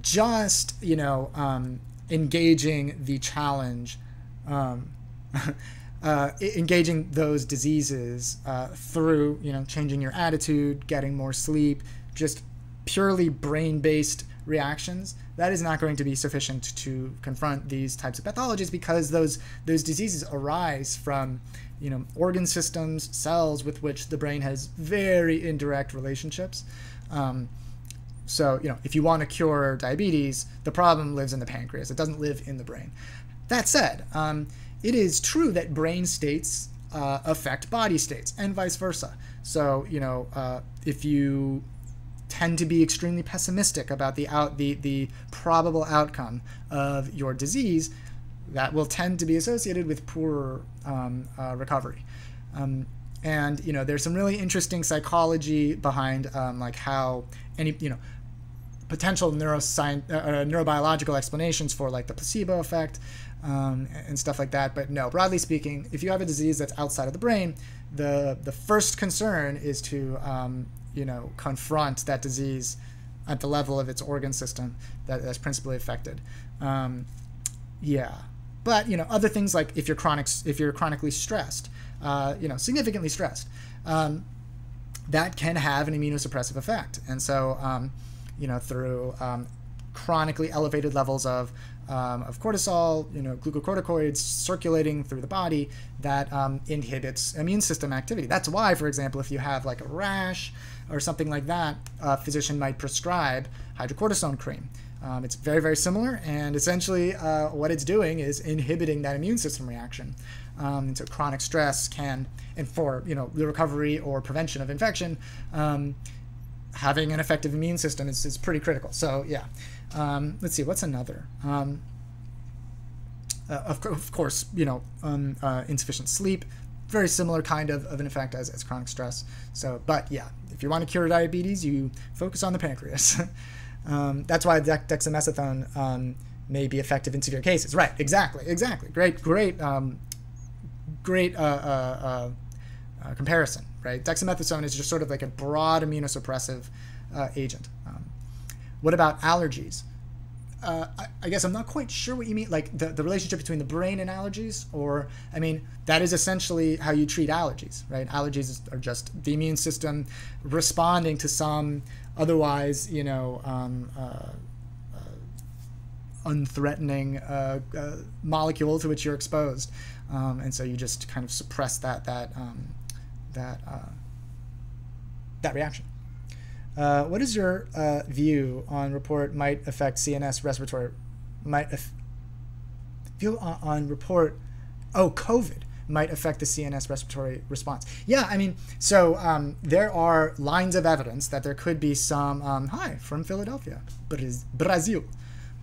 S1: just you know um, engaging the challenge um, uh, engaging those diseases uh, through you know changing your attitude getting more sleep just purely brain-based reactions that is not going to be sufficient to confront these types of pathologies because those those diseases arise from you know organ systems cells with which the brain has very indirect relationships um, so, you know, if you want to cure diabetes, the problem lives in the pancreas. It doesn't live in the brain. That said, um, it is true that brain states uh, affect body states and vice versa. So, you know, uh, if you tend to be extremely pessimistic about the out the the probable outcome of your disease, that will tend to be associated with poorer um, uh, recovery. Um, and you know, there's some really interesting psychology behind um, like how any you know potential neuroscience, uh, uh, neurobiological explanations for like the placebo effect um, and stuff like that. But no, broadly speaking, if you have a disease that's outside of the brain, the the first concern is to um, you know confront that disease at the level of its organ system that, that's principally affected. Um, yeah, but you know other things like if you're chronic if you're chronically stressed, uh, you know significantly stressed. Um, that can have an immunosuppressive effect, and so um, you know, through um, chronically elevated levels of um, of cortisol, you know, glucocorticoids circulating through the body that um, inhibits immune system activity. That's why, for example, if you have like a rash or something like that, a physician might prescribe hydrocortisone cream. Um, it's very, very similar, and essentially uh, what it's doing is inhibiting that immune system reaction. Um, and so chronic stress can, and for you know the recovery or prevention of infection, um, having an effective immune system is, is pretty critical. So yeah, um, let's see, what's another? Um, uh, of, of, course, you know, um, uh, insufficient sleep, very similar kind of, of an effect as, as chronic stress. So, but yeah, if you want to cure diabetes, you focus on the pancreas. um, that's why dex- dexamethasone um, may be effective in severe cases. Right? Exactly. Exactly. Great. Great. Um, great uh, uh, uh, uh comparison. Right? Dexamethasone is just sort of like a broad immunosuppressive uh, agent. Um, what about allergies? Uh, I, I, guess I'm not quite sure what you mean, like the, the relationship between the brain and allergies, or I mean, that is essentially how you treat allergies, right? Allergies are just the immune system responding to some otherwise, you know, um, uh, uh, unthreatening uh, uh, molecule to which you're exposed, um, and so you just kind of suppress that that um, that uh, that reaction. Uh, what is your uh, view on report might affect CNS respiratory might af- view on, on, report oh COVID might affect the CNS respiratory response? Yeah, I mean, so um, there are lines of evidence that there could be some um, hi from Philadelphia, Brazil,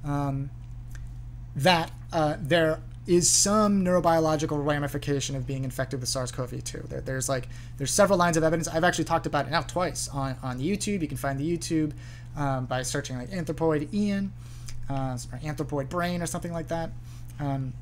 S1: um, that uh, there is some neurobiological ramification of being infected with SARS-CoV-2. There, there's like there's several lines of evidence. I've actually talked about it now twice on on YouTube. You can find the YouTube um, by searching like anthropoid Ian uh, or anthropoid brain or something like that. Um,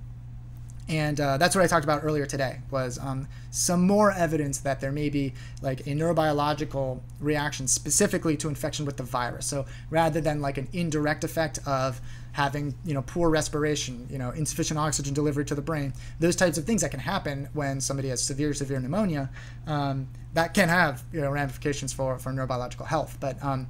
S1: and uh, that's what I talked about earlier today was um, some more evidence that there may be like a neurobiological reaction specifically to infection with the virus. So rather than like an indirect effect of having you know poor respiration, you know insufficient oxygen delivery to the brain, those types of things that can happen when somebody has severe severe pneumonia, um, that can have you know ramifications for for neurobiological health. But um,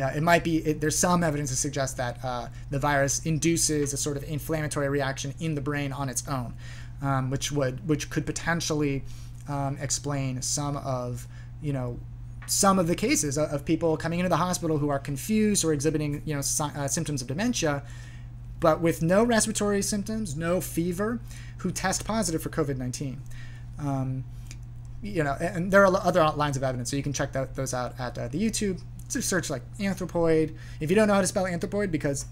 S1: uh, it might be it, there's some evidence to suggest that uh, the virus induces a sort of inflammatory reaction in the brain on its own, um, which would which could potentially um, explain some of you know some of the cases of people coming into the hospital who are confused or exhibiting you know uh, symptoms of dementia but with no respiratory symptoms no fever who test positive for covid-19 um, you know and there are other lines of evidence so you can check that, those out at uh, the youtube so search like anthropoid if you don't know how to spell anthropoid because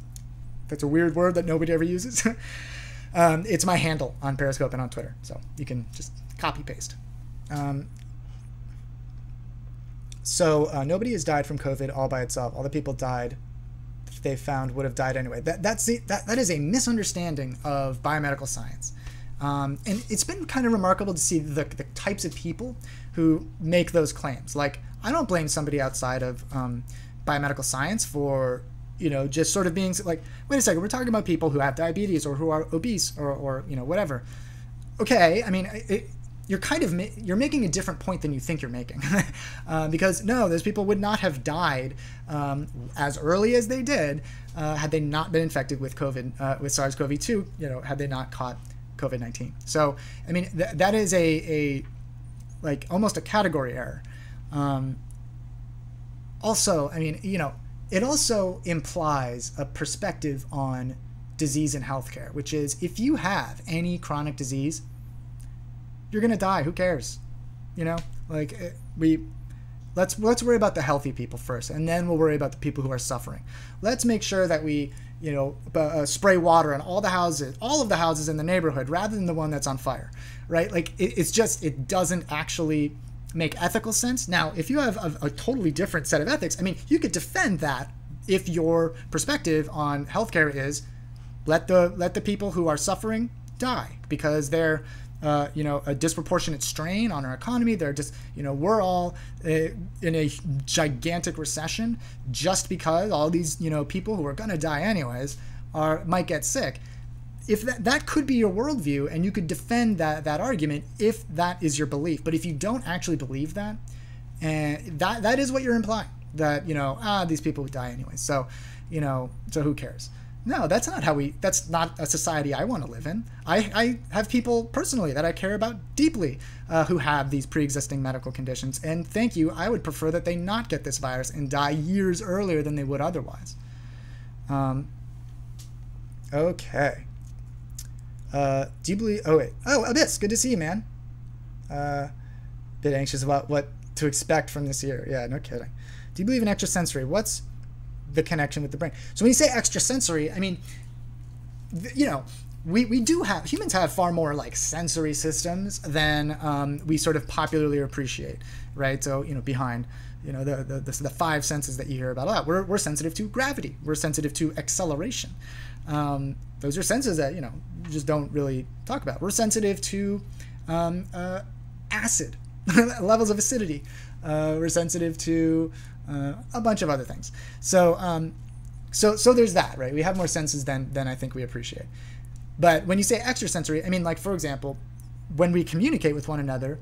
S1: that's a weird word that nobody ever uses um, it's my handle on periscope and on twitter so you can just copy paste um, so uh, nobody has died from COVID all by itself. All the people died they found would have died anyway. That that's the, that that is a misunderstanding of biomedical science. Um, and it's been kind of remarkable to see the, the types of people who make those claims. Like, I don't blame somebody outside of um, biomedical science for, you know, just sort of being like, wait a second, we're talking about people who have diabetes or who are obese or, or you know, whatever. Okay, I mean, it, you're kind of you're making a different point than you think you're making, uh, because no, those people would not have died um, as early as they did uh, had they not been infected with COVID uh, with SARS-CoV-2. You know, had they not caught COVID-19. So I mean th- that is a a like almost a category error. Um, also, I mean, you know, it also implies a perspective on disease and healthcare, which is if you have any chronic disease, you're gonna die. Who cares? You know, like eh, we let's let's worry about the healthy people first, and then we'll worry about the people who are suffering. Let's make sure that we you know uh, spray water on all the houses, all of the houses in the neighborhood, rather than the one that's on fire, right? Like it, it's just it doesn't actually make ethical sense. Now, if you have a, a totally different set of ethics, I mean, you could defend that if your perspective on healthcare is let the let the people who are suffering die because they're uh, you know, a disproportionate strain on our economy. They're just, you know, we're all uh, in a gigantic recession just because all these, you know, people who are going to die anyways are might get sick. If that, that could be your worldview and you could defend that, that argument if that is your belief. But if you don't actually believe that, and that, that is what you're implying that, you know, ah, these people would die anyways. So, you know, so who cares? No, that's not how we. That's not a society I want to live in. I, I have people personally that I care about deeply uh, who have these pre-existing medical conditions, and thank you. I would prefer that they not get this virus and die years earlier than they would otherwise. Um. Okay. Uh, do you believe? Oh wait. Oh, Abyss. Good to see you, man. Uh, bit anxious about what to expect from this year. Yeah, no kidding. Do you believe in extrasensory? What's the connection with the brain. So when you say extrasensory, I mean, you know, we, we do have humans have far more like sensory systems than um, we sort of popularly appreciate, right? So you know behind you know the, the, the, the five senses that you hear about a lot, we're, we're sensitive to gravity, we're sensitive to acceleration. Um, those are senses that you know just don't really talk about. We're sensitive to um, uh, acid levels of acidity. Uh, we're sensitive to uh, a bunch of other things. So um, so so there's that, right? We have more senses than than I think we appreciate. But when you say extrasensory, I mean, like, for example, when we communicate with one another,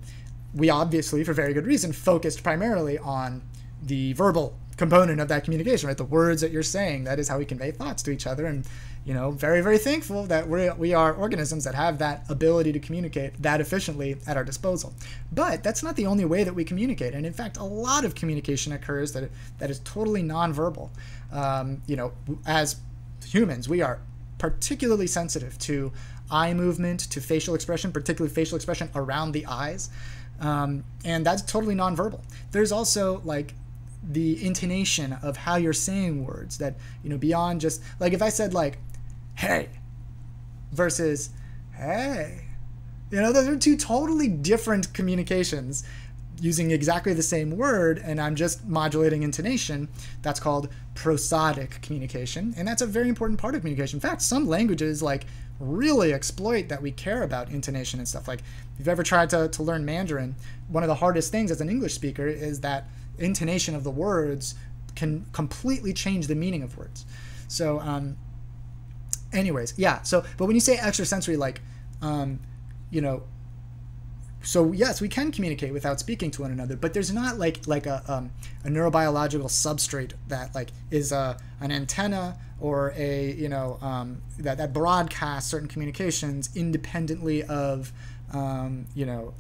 S1: we obviously, for very good reason, focused primarily on the verbal component of that communication, right? The words that you're saying, that is how we convey thoughts to each other. And, you know, very, very thankful that we we are organisms that have that ability to communicate that efficiently at our disposal. But that's not the only way that we communicate. And in fact, a lot of communication occurs that, that is totally nonverbal. Um, you know, as humans, we are particularly sensitive to eye movement, to facial expression, particularly facial expression around the eyes. Um, and that's totally nonverbal. There's also like the intonation of how you're saying words that, you know, beyond just like if I said like, hey, versus hey, you know, those are two totally different communications using exactly the same word and I'm just modulating intonation, that's called prosodic communication. And that's a very important part of communication. In fact, some languages like really exploit that we care about intonation and stuff. Like if you've ever tried to, to learn Mandarin, one of the hardest things as an English speaker is that intonation of the words can completely change the meaning of words. So, um, anyways, yeah. So, but when you say extrasensory, like, um, you know, so yes, we can communicate without speaking to one another, but there's not like like a, um, a neurobiological substrate that like is a, an antenna or a you know um, that that broadcasts certain communications independently of um, you know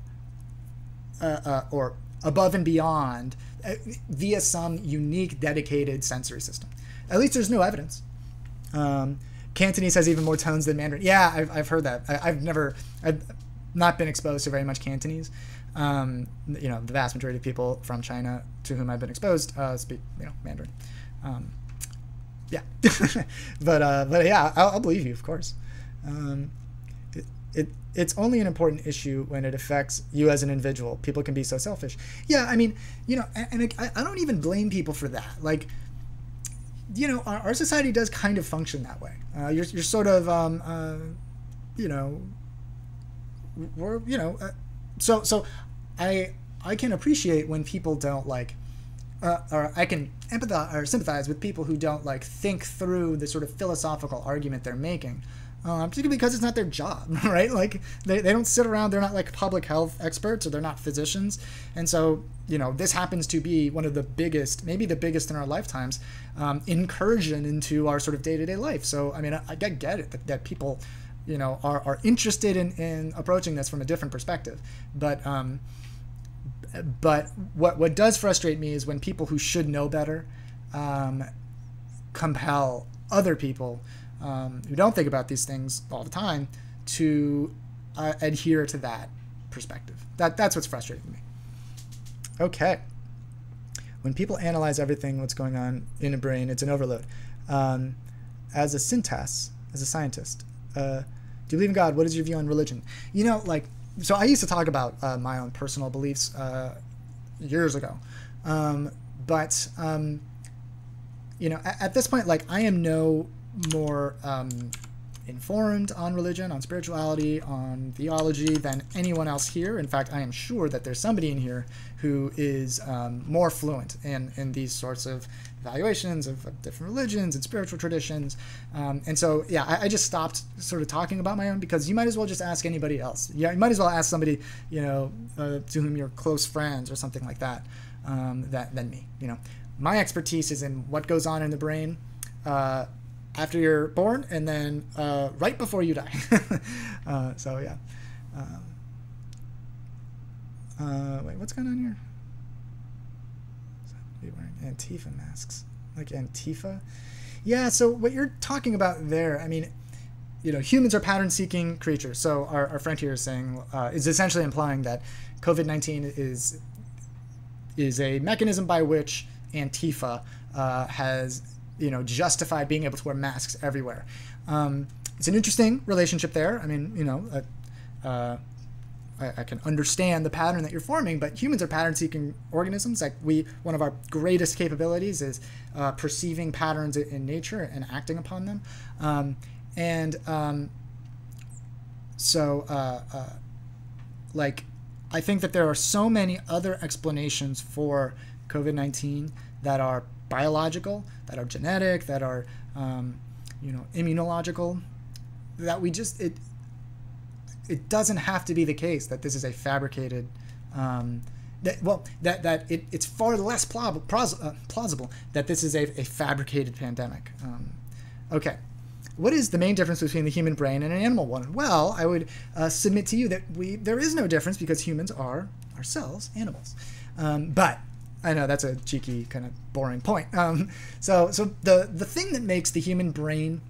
S1: uh, uh, or above and beyond uh, via some unique dedicated sensory system. At least there's no evidence. Um, Cantonese has even more tones than Mandarin. Yeah, I've, I've heard that. I, have never. I've, not been exposed to very much Cantonese. Um, you know, the vast majority of people from China to whom I've been exposed uh, speak, you know, Mandarin. Um, yeah, but uh, but yeah, I'll, I'll, believe you, of course. Um, it, it it's only an important issue when it affects you as an individual. People can be so selfish. Yeah, I mean, you know, and, and I, I don't even blame people for that. Like, you know, our, our society does kind of function that way. Uh, you're you're sort of um, uh, you know we're you know uh, so so i i can appreciate when people don't like uh, or i can empathize or sympathize with people who don't like think through the sort of philosophical argument they're making um, particularly because it's not their job, right? Like they, they don't sit around, they're not like public health experts or they're not physicians. And so, you know, this happens to be one of the biggest, maybe the biggest in our lifetimes, um, incursion into our sort of day to day life. So, I mean, I, I get it that, that people you know are, are interested in, in approaching this from a different perspective but um, but what what does frustrate me is when people who should know better um, compel other people um, who don't think about these things all the time to uh, adhere to that perspective that that's what's frustrating me okay when people analyze everything what's going on in a brain it's an overload um, as a syntax as a scientist uh, do you believe in God? What is your view on religion? You know, like, so I used to talk about uh, my own personal beliefs uh, years ago. Um, but, um, you know, at, at, this point, like, I am no more um, informed on religion, on spirituality, on theology than anyone else here. In fact, I am sure that there's somebody in here who is um, more fluent in, in these sorts of evaluations of, of different religions and spiritual traditions. Um, and so, yeah, I, I, just stopped sort of talking about my own because you might as well just ask anybody else. Yeah, you might as well ask somebody, you know, uh, to whom you're close friends or something like that, um, that than me. You know, my expertise is in what goes on in the brain. Uh, after you're born, and then uh, right before you die. Uh, so yeah. Um, uh, wait, what's going on here? Be wearing Antifa masks, like Antifa. Yeah. So what you're talking about there, I mean, you know, humans are pattern-seeking creatures. So our, our friend here is saying uh, is essentially implying that COVID-19 is is a mechanism by which Antifa uh, has you know justified being able to wear masks everywhere. Um, it's an interesting relationship there. I mean, you know, uh, uh, I, I, can understand the pattern that you're forming, but humans are pattern-seeking organisms. Like we, one of our greatest capabilities is uh, perceiving patterns in nature and acting upon them. Um, and um, so, uh, uh, like, I think that there are so many other explanations for COVID 19 that are biological, that are genetic, that are, um, you know, immunological, that we just, it, it doesn't have to be the case that this is a fabricated, um, that, well, that, that it, it's far less plausible, uh, plausible that this is a, a fabricated pandemic. Um, okay what is the main difference between the human brain and an animal one? Well, I would uh, submit to you that we there is no difference because humans are ourselves animals. Um, but I know that's a cheeky kind of boring point. Um, so so the the thing that makes the human brain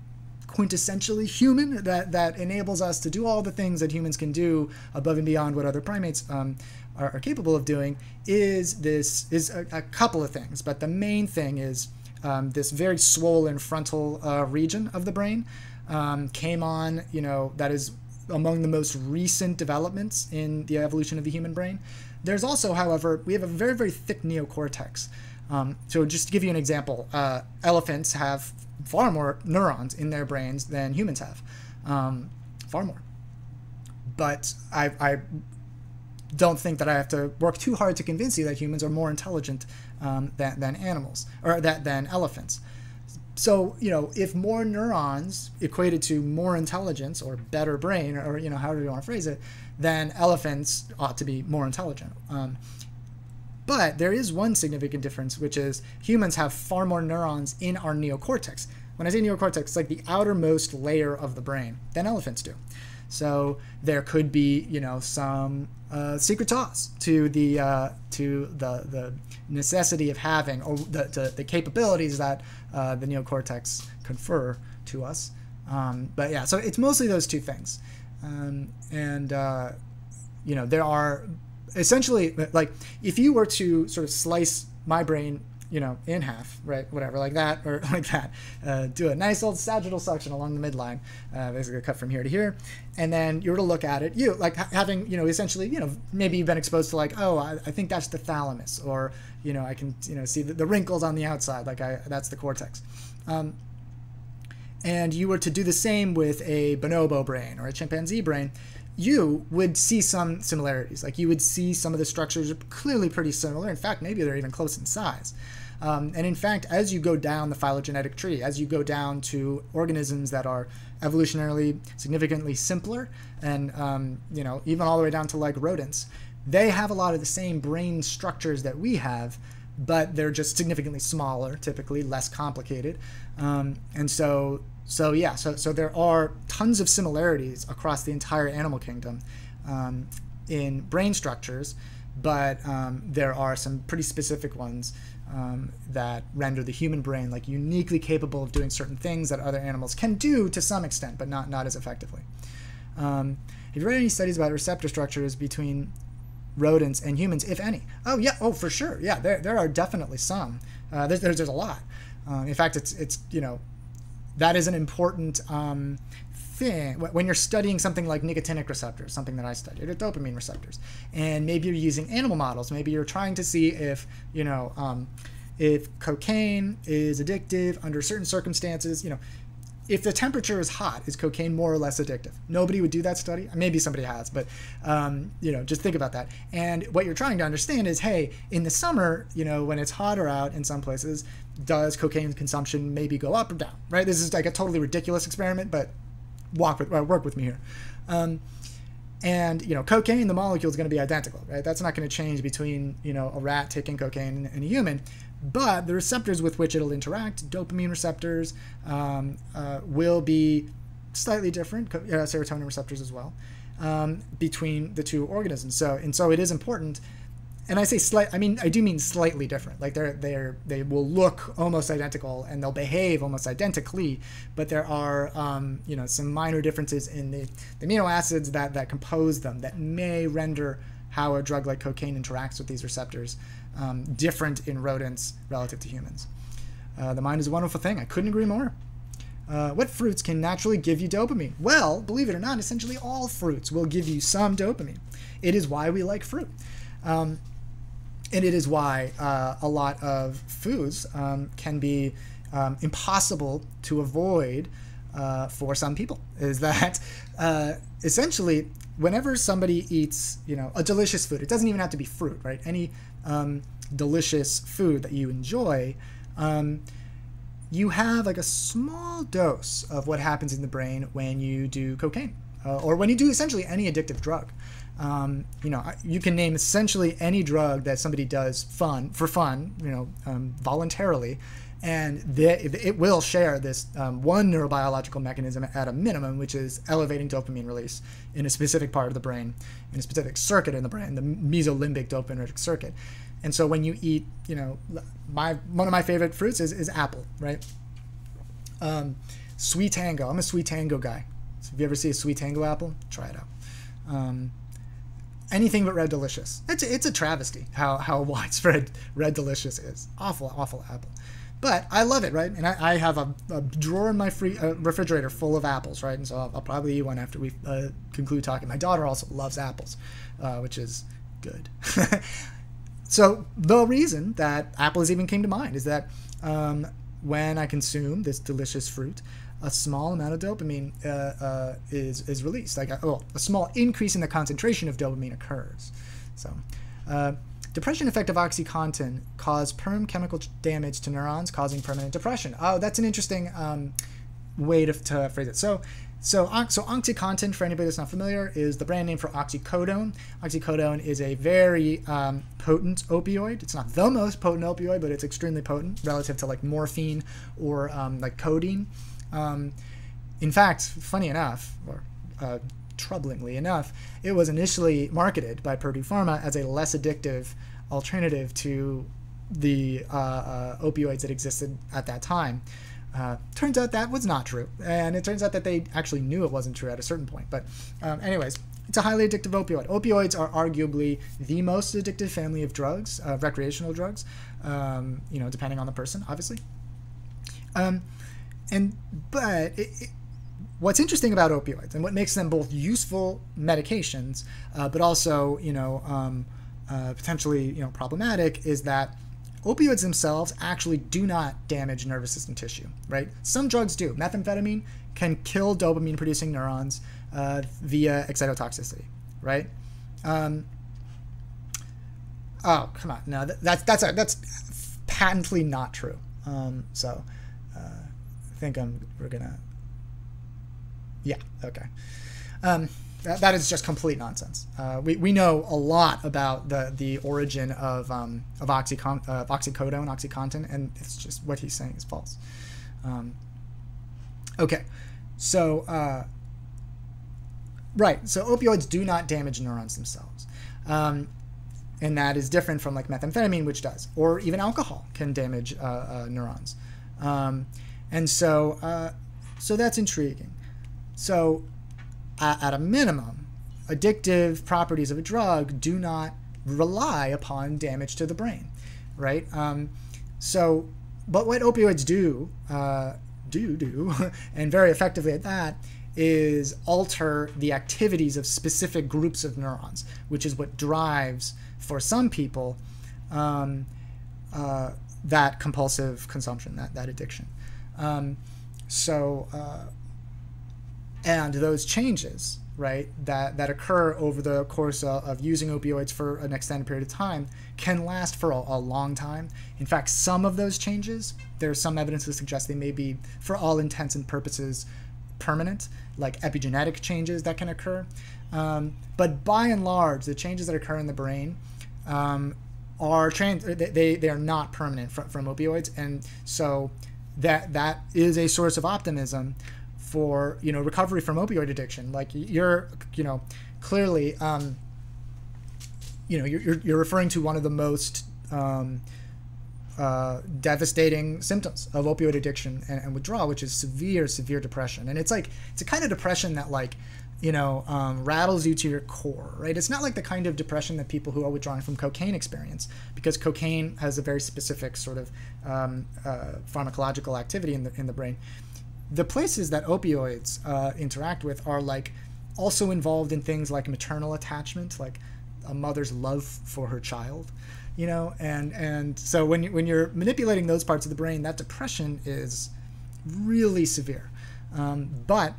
S1: quintessentially human that that enables us to do all the things that humans can do above and beyond what other primates um, are, are, capable of doing is this is a, a couple of things. But the main thing is um, this very swollen frontal uh, region of the brain um, came on, you know, that is among the most recent developments in the evolution of the human brain. There's also, however, we have a very, very thick neocortex. Um, so, just to give you an example, uh, elephants have far more neurons in their brains than humans have, um, far more. But I, I don't think that I have to work too hard to convince you that humans are more intelligent um, than, than animals or that than elephants. So you know, if more neurons equated to more intelligence or better brain, or, or you know, however you want to phrase it, then elephants ought to be more intelligent. Um, but there is one significant difference, which is humans have far more neurons in our neocortex. When I say neocortex, it's like the outermost layer of the brain than elephants do. So there could be, you know, some uh, secret sauce to the uh, to the the necessity of having or the, the, the capabilities that uh, the neocortex confer to us. Um, but yeah, so it's mostly those two things, um, and uh, you know there are essentially like if you were to sort of slice my brain you know, in half, right? Whatever, like that or like that. Uh, do a nice old sagittal section along the midline, uh, basically cut from here to here, and then you were to look at it. You like having, you know, essentially, you know, maybe you've been exposed to like, oh, I, I think that's the thalamus, or you know, I can, you know, see the, the wrinkles on the outside, like I that's the cortex. Um, and you were to do the same with a bonobo brain or a chimpanzee brain, you would see some similarities. Like you would see some of the structures are clearly pretty similar. In fact, maybe they're even close in size. Um, and in fact, as you go down the phylogenetic tree, as you go down to organisms that are evolutionarily significantly simpler, and um, you know even all the way down to like rodents, they have a lot of the same brain structures that we have, but they're just significantly smaller, typically less complicated. Um, and so, so yeah, so so there are tons of similarities across the entire animal kingdom um, in brain structures, but um, there are some pretty specific ones um, that render the human brain like uniquely capable of doing certain things that other animals can do to some extent, but not not as effectively. Um, have you read any studies about receptor structures between rodents and humans, if any? Oh yeah, oh for sure, yeah. There there are definitely some. Uh, there's, there's, there's a lot. Uh, in fact, it's it's you know that is an important um, thing when you're studying something like nicotinic receptors, something that I studied, or dopamine receptors, and maybe you're using animal models. Maybe you're trying to see if you know um, if cocaine is addictive under certain circumstances. You know, if the temperature is hot, is cocaine more or less addictive? Nobody would do that study. Maybe somebody has, but um, you know, just think about that. And what you're trying to understand is, hey, in the summer, you know, when it's hotter out in some places, does cocaine consumption maybe go up or down? Right? This is like a totally ridiculous experiment, but walk with uh, work with me here. Um, and you know, cocaine, the molecule is going to be identical, right? That's not going to change between you know a rat taking cocaine and a human, but the receptors with which it'll interact, dopamine receptors, um, uh, will be slightly different. Uh, serotonin receptors as well um, between the two organisms. So and so it is important and I say slight, I mean I do mean slightly different. Like they're they're they will look almost identical and they'll behave almost identically, but there are um, you know some minor differences in the, the amino acids that that compose them that may render how a drug like cocaine interacts with these receptors um, different in rodents relative to humans. Uh, the mind is a wonderful thing. I couldn't agree more. Uh, what fruits can naturally give you dopamine? Well, believe it or not, essentially all fruits will give you some dopamine. It is why we like fruit. Um, and it is why uh, a lot of foods um, can be um, impossible to avoid uh, for some people. Is that uh, essentially whenever somebody eats, you know, a delicious food, it doesn't even have to be fruit, right? Any um, delicious food that you enjoy, um, you have like a small dose of what happens in the brain when you do cocaine uh, or when you do essentially any addictive drug. Um, you know, you can name essentially any drug that somebody does fun for fun, you know, um, voluntarily, and they, it will share this um, one neurobiological mechanism at a minimum, which is elevating dopamine release in a specific part of the brain, in a specific circuit in the brain, the mesolimbic dopaminergic circuit. And so when you eat, you know, my one of my favorite fruits is, is apple, right? Um, sweet tango. I'm a sweet tango guy. So if you ever see a sweet tango apple, try it out. Um, anything but red delicious. It's a, it's a travesty how how widespread red delicious is. Awful awful apple. But I love it, right? And I, I have a, a, drawer in my free uh, refrigerator full of apples, right? And so I'll, I'll probably eat one after we uh, conclude talking. My daughter also loves apples, uh, which is good. so the reason that apples even came to mind is that um, when I consume this delicious fruit, a small amount of dopamine uh, uh, is is released. Like a, oh, a small increase in the concentration of dopamine occurs. So, uh, depression effect of OxyContin cause perm chemical damage to neurons, causing permanent depression. Oh, that's an interesting um, way to, to phrase it. So. So, so OxyContin, for anybody that's not familiar, is the brand name for oxycodone. Oxycodone is a very um, potent opioid. It's not the most potent opioid, but it's extremely potent relative to like morphine or um, like codeine. Um, in fact, funny enough, or uh, troublingly enough, it was initially marketed by Purdue Pharma as a less addictive alternative to the uh, uh, opioids that existed at that time. Uh, turns out that was not true, and it turns out that they actually knew it wasn't true at a certain point. But, um, anyways, it's a highly addictive opioid. Opioids are arguably the most addictive family of drugs, uh, recreational drugs. Um, you know, depending on the person, obviously. Um, and but it, it, what's interesting about opioids and what makes them both useful medications, uh, but also you know um, uh, potentially you know problematic is that opioids themselves actually do not damage nervous system tissue. Right? Some drugs do. Methamphetamine can kill dopamine producing neurons uh, via excitotoxicity. Right? Um, oh come on! No, that, that's that's that's patently not true. Um, so I think I'm we're gonna. Yeah. Okay. Um, that, that is just complete nonsense. Uh, we, we know a lot about the, the origin of um, of oxycon uh, oxycodone, OxyContin, and it's just what he's saying is false. Um, okay, so uh, right, so opioids do not damage neurons themselves, um, and that is different from like methamphetamine, which does, or even alcohol can damage uh, uh, neurons. Um, and so, uh, so that's intriguing. So, at, a minimum, addictive properties of a drug do not rely upon damage to the brain, right? Um, so, but what opioids do, uh, do do, and very effectively at that, is alter the activities of specific groups of neurons, which is what drives, for some people, um, uh, that compulsive consumption, that, that addiction. Um, so, uh, and those changes, right, that, that occur over the course of, of, using opioids for an extended period of time can last for a, a, long time. In fact, some of those changes, there's some evidence to suggest they may be, for all intents and purposes, permanent, like epigenetic changes that can occur. Um, but by and large, the changes that occur in the brain um, are trans- they, they are not permanent from, from opioids, and so that that is a source of optimism for you know recovery from opioid addiction. Like you're you know clearly um, you know you're you're referring to one of the most um, uh, devastating symptoms of opioid addiction and, and, withdrawal, which is severe, severe depression. And it's like it's a kind of depression that like you know um, rattles you to your core, right? It's not like the kind of depression that people who are withdrawing from cocaine experience, because cocaine has a very specific sort of um, uh, pharmacological activity in the in the brain. The places that opioids uh, interact with are like also involved in things like maternal attachment, like a mother's love for her child, you know, and and so when you, when you're manipulating those parts of the brain, that depression is really severe. Um, but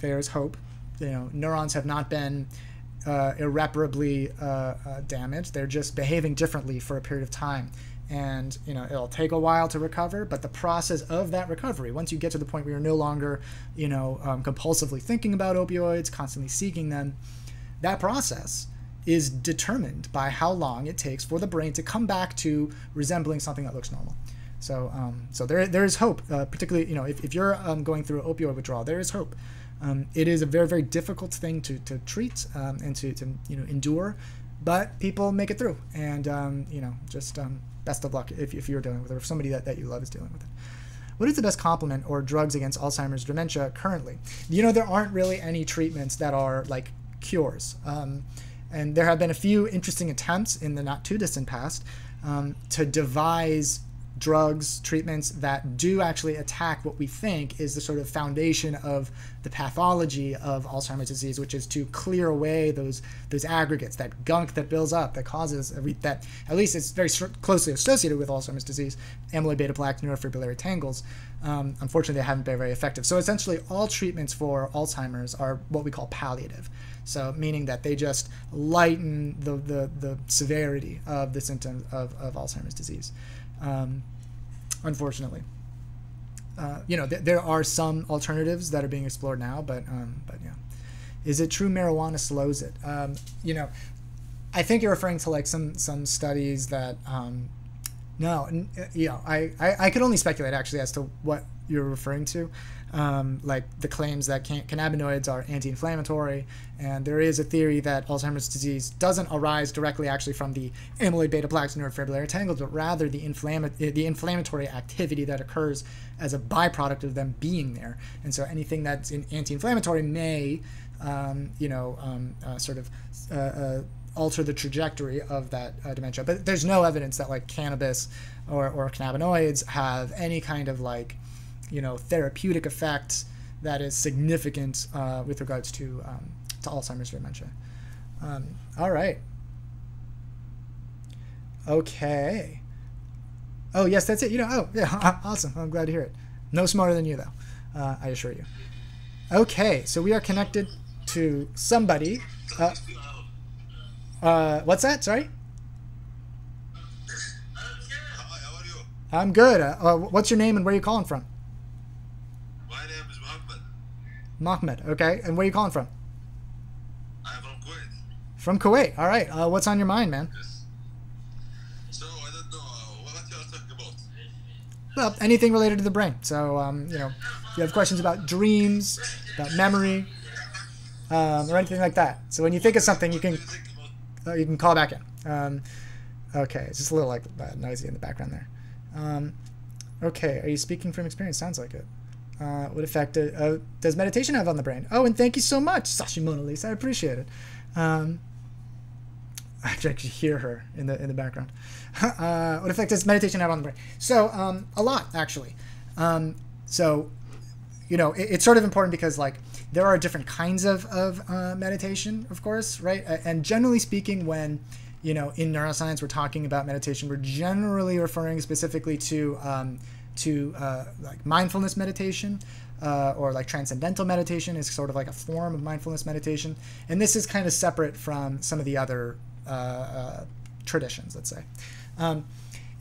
S1: there's hope. You know, neurons have not been uh, irreparably uh, uh, damaged. They're just behaving differently for a period of time. And you know it'll take a while to recover, but the process of that recovery, once you get to the point where you're no longer, you know, um, compulsively thinking about opioids, constantly seeking them, that process is determined by how long it takes for the brain to come back to resembling something that looks normal. So, um, so there, there is hope. Uh, particularly, you know, if, if you're um, going through opioid withdrawal, there is hope. Um, it is a very, very difficult thing to, to treat um, and to, to, you know, endure, but people make it through. And, um, you know, just best of luck if, if you're dealing with it or if somebody that, that you love is dealing with it. What is the best complement or drugs against Alzheimer's dementia currently? You know, there aren't really any treatments that are like cures. Um, and there have been a few interesting attempts in the not too distant past um, to devise drugs, treatments that do actually attack what we think is the sort of foundation of the pathology of Alzheimer's disease, which is to clear away those those aggregates, that gunk that builds up, that causes that at least it's very closely associated with Alzheimer's disease, amyloid beta plaques, neurofibrillary tangles. Um, unfortunately, they haven't been very effective. So essentially, all treatments for Alzheimer's are what we call palliative. So meaning that they just lighten the, the, the severity of the symptoms of, of Alzheimer's disease um, unfortunately. Uh, you know, th- there are some alternatives that are being explored now, but um, but yeah, is it true marijuana slows it? Um, you know, I think you're referring to like some some studies that um, no, uh, you know, I, I I could only speculate actually as to what you're referring to um, like the claims that can- cannabinoids are anti-inflammatory, and there is a theory that Alzheimer's disease doesn't arise directly actually from the amyloid beta plaques and neurofibrillary tangles, but rather the, inflama- the inflammatory activity that occurs as a byproduct of them being there. And so anything that's in anti-inflammatory may, um, you know, um, uh, sort of uh, uh, alter the trajectory of that uh, dementia. But there's no evidence that like cannabis or, or cannabinoids have any kind of like you know therapeutic effect that is significant uh, with regards to um, to Alzheimer's dementia. Um, all right. Okay. Oh yes, that's it. You know. Oh yeah. Awesome. I'm glad to hear it. No smarter than you though. Uh, I assure you. Okay, so we are connected to somebody. Uh, uh, what's that? Sorry. I'm good. Uh, uh, what's your name and where are you calling from? Mohammed. Okay, and where are you calling from?
S2: I'm from Kuwait.
S1: From Kuwait. All right. Uh, what's on your mind, man?
S2: Yes. So I don't know uh, what you are talking about.
S1: Well, anything related to the brain. So, um, you know, if you have questions about dreams, about memory, um, or anything like that. So when you think of something, you can uh, you can call back in. Um, okay, it's just a little like uh, noisy in the background there. Um, okay, are you speaking from experience? Sounds like it uh, what effect uh, does meditation have on the brain? Oh, and thank you so much, Sashi Mona Lisa. I appreciate it. Um, I actually hear her in the in the background. Uh, what effect does meditation have on the brain? So um, a lot actually. Um, so you know it, it's sort of important because like there are different kinds of of uh, meditation, of course, right? And generally speaking, when you know in neuroscience we're talking about meditation, we're generally referring specifically to um, to uh, like mindfulness meditation uh, or like transcendental meditation is sort of like a form of mindfulness meditation. And this is kind of separate from some of the other uh, uh, traditions, let's say. Um,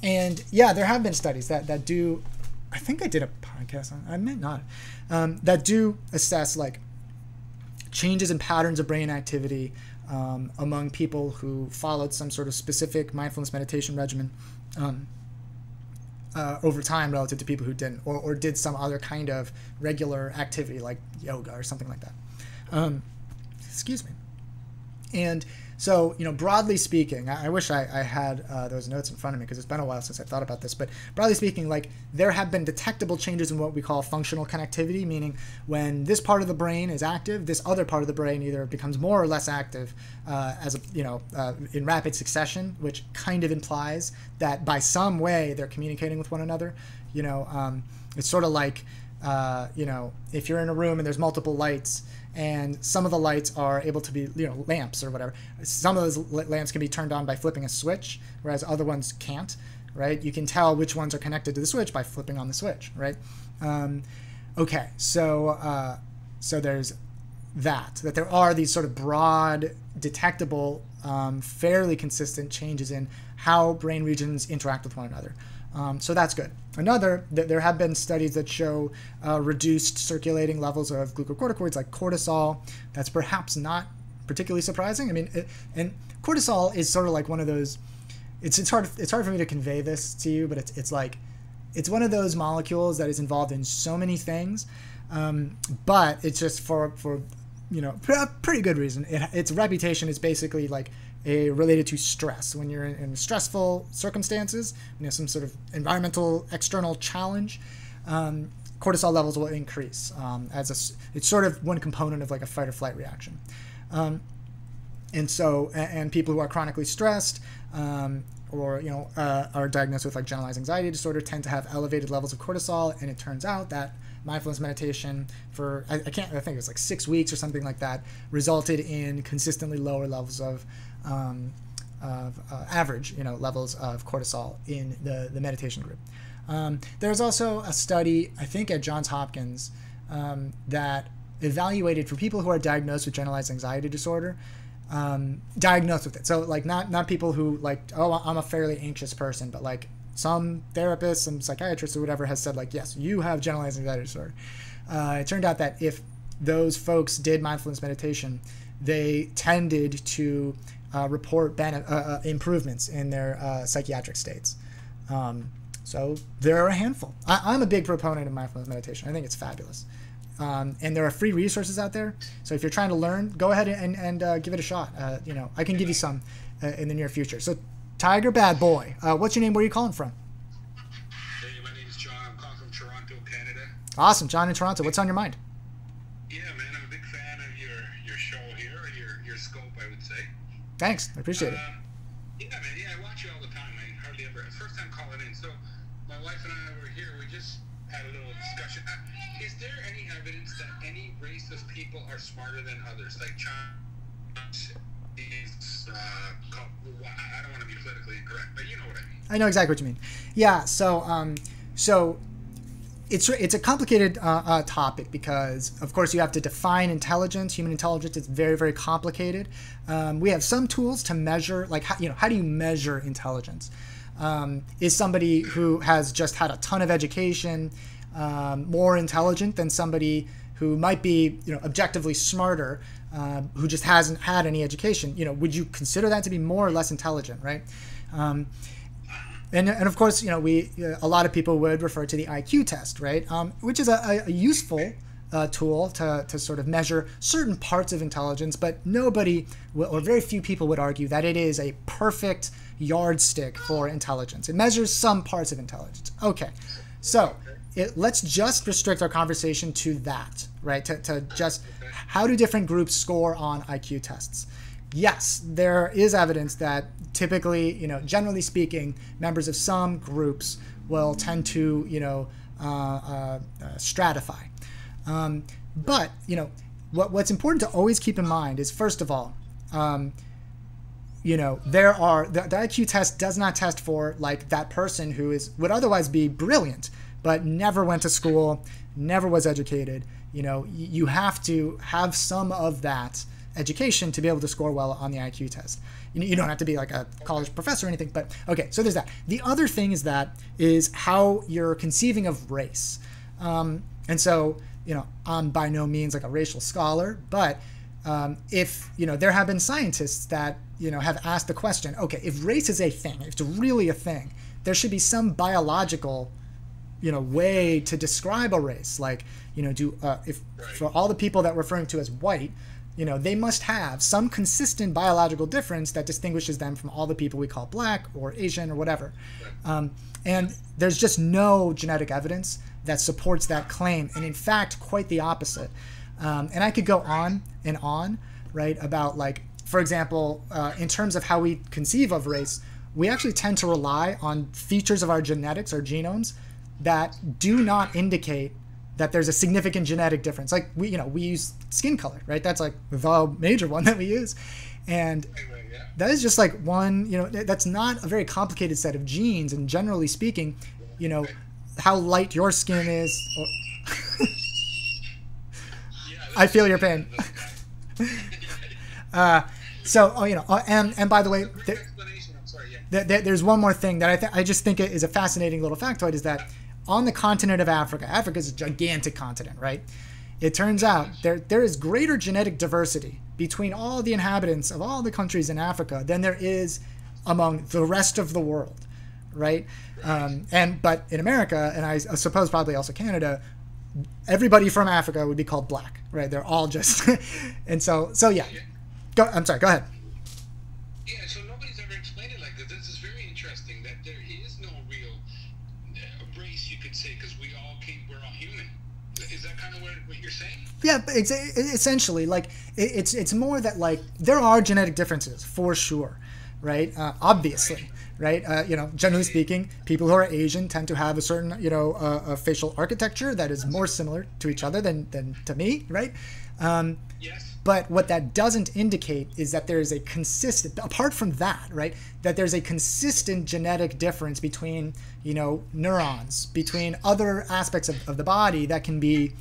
S1: and yeah, there have been studies that, that do, I think I did a podcast on, I meant not, um, that do assess like changes in patterns of brain activity um, among people who followed some sort of specific mindfulness meditation regimen. Uh, over time relative to people who didn't, or, or did some other kind of regular activity like yoga or something like that. Um, excuse me. And so, you know, broadly speaking, I, I wish I, I had uh, those notes in front of me because it's been a while since I thought about this. But broadly speaking, like there have been detectable changes in what we call functional connectivity, meaning when this part of the brain is active, this other part of the brain either becomes more or less active uh, as a you know uh, in rapid succession, which kind of implies that by some way they're communicating with one another. You know, um, it's sort of like uh, you know, if you're in a room and there's multiple lights, and some of the lights are able to be, you know, lamps or whatever. Some of those lamps can be turned on by flipping a switch, whereas other ones can't, right? You can tell which ones are connected to the switch by flipping on the switch, right? Um, okay, so uh, so there's that that there are these sort of broad, detectable, um, fairly consistent changes in how brain regions interact with one another. Um, so that's good. Another, th- there have been studies that show uh, reduced circulating levels of glucocorticoids like cortisol. That's perhaps not particularly surprising. I mean, it, and cortisol is sort of like one of those. It's it's hard it's hard for me to convey this to you, but it's it's like it's one of those molecules that is involved in so many things, um, but it's just for for you know pretty good reason. It, its reputation is basically like a, related to stress. When you're in, in stressful circumstances, you know, some sort of environmental external challenge, um, cortisol levels will increase um, as a, it's sort of one component of like a fight or flight reaction. Um, and so, and, and, people who are chronically stressed um, or you know uh, are diagnosed with like generalized anxiety disorder tend to have elevated levels of cortisol. And it turns out that mindfulness meditation for I, I can't I think it was like six weeks or something like that resulted in consistently lower levels of um, of uh, average, you know, levels of cortisol in the, the meditation group. Um, there's also a study, I think, at Johns Hopkins um, that evaluated for people who are diagnosed with generalized anxiety disorder, um, diagnosed with it. So, like, not not people who like, oh, I'm a fairly anxious person, but like some therapist, some psychiatrist, or whatever has said, like, yes, you have generalized anxiety disorder. Uh, it turned out that if those folks did mindfulness meditation, they tended to uh, report ben- uh, uh, improvements in their uh, psychiatric states. Um, so there are a handful. I, am a big proponent of mindfulness meditation. I think it's fabulous. Um, and there are free resources out there. So if you're trying to learn, go ahead and, and uh, give it a shot. Uh, you know, I can give you some in the near future. So Tiger Bad Boy, what's your name? Where are you calling from?
S2: Hey, my name is John. I'm calling from Toronto, Canada.
S1: Awesome, John in Toronto. What's on your mind? Thanks. I appreciate
S2: it. Yeah, man. Yeah, I watch you all the time. I hardly ever. First time calling in. So my wife and I were here. We just had a little discussion. Uh, is there any evidence that any race of people are smarter than others? Like China is. Uh, I don't want to be politically incorrect, but you know what I mean. I
S1: know exactly what you mean. Yeah. So, um, so it's it's a complicated uh, uh, topic because of course you have to define intelligence. Human intelligence it's very very complicated. Um, we have some tools to measure like how, you know how do you measure intelligence? Um, is somebody who has just had a ton of education um, more intelligent than somebody who might be you know objectively smarter uh, who just hasn't had any education? You know would you consider that to be more or less intelligent right? Um, and, and of course, you know, we a lot of people would refer to the IQ test, right? Um, which is a, a useful uh, tool to, to sort of measure certain parts of intelligence, but nobody or very few people would argue that it is a perfect yardstick for intelligence. It measures some parts of intelligence. Okay, so it, let's just restrict our conversation to that, right? To, to just how do different groups score on IQ tests? yes, there is evidence that typically, you know, generally speaking, members of some groups will tend to, you know, uh, uh, uh, stratify. Um, but, you know, what, what's important to always keep in mind is, first of all, um, you know, there are the, the IQ test does not test for like that person who is would otherwise be brilliant, but never went to school, never was educated. You know, you have to have some of that education to be able to score well on the IQ test. You, you don't have to be like a college professor or anything, but okay, so there's that. The other thing is that is how you're conceiving of race. Um, and so, you know, I'm by no means like a racial scholar, but um, if, you know, there have been scientists that, you know, have asked the question, okay, if race is a thing, if it's really a thing, there should be some biological you know way to describe a race like you know do uh, if for all the people that we're referring to as white you know, they must have some consistent biological difference that distinguishes them from all the people we call black or Asian or whatever. Um, and there's just no genetic evidence that supports that claim. And in fact, quite the opposite. Um, and I could go on and on, right, about like, for example, uh, in terms of how we conceive of race, we actually tend to rely on features of our genetics, our genomes, that do not indicate that there's a significant genetic difference. Like we, you know, we use skin color, right? That's like the major one that we use, and that is just like one. You know, that's not a very complicated set of genes. And generally speaking, you know, how light your skin is. Or I feel your pain. uh, so, oh, you know, uh, and and by the way, there, there, there's one more thing that I th- I just think is a fascinating little factoid is that on the continent of Africa, Africa is a gigantic continent, right? It turns out there there is greater genetic diversity between all the inhabitants of all the countries in Africa than there is among the rest of the world, right? Um, and but in America, and I suppose probably also Canada, everybody from Africa would be called black, right? They're all just, and so so yeah. Go. I'm sorry. Go ahead.
S2: Yeah,
S1: it's essentially like it's it's more that like there are genetic differences for sure, right? Uh, obviously. Right? Uh, you know, generally speaking, people who are Asian tend to have a certain, you know, uh, a facial architecture that is more similar to each other than, than to me, right? Um,
S2: yes.
S1: But what that doesn't indicate is that there is a consistent, apart from that, right, that there's a consistent genetic difference between, you know, neurons, between other aspects of, of the body that can be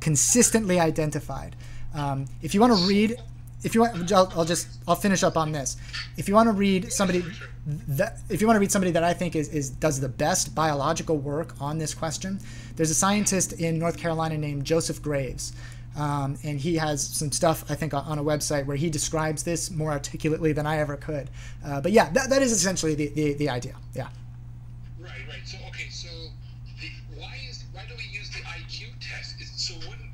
S1: consistently identified. Um, if you want to read if you want, I'll, I'll, just I'll finish up on this. If you want to read somebody that if you want to read somebody that I think is, is does the best biological work on this question, there's a scientist in North Carolina named Joseph Graves. Um, and he has some stuff I think on a website where he describes this more articulately than I ever could. Uh, but yeah, that, that is essentially the, the, the idea. Yeah.
S2: Right, right. So okay, so the, why is why do we use the IQ test? Is, so wouldn't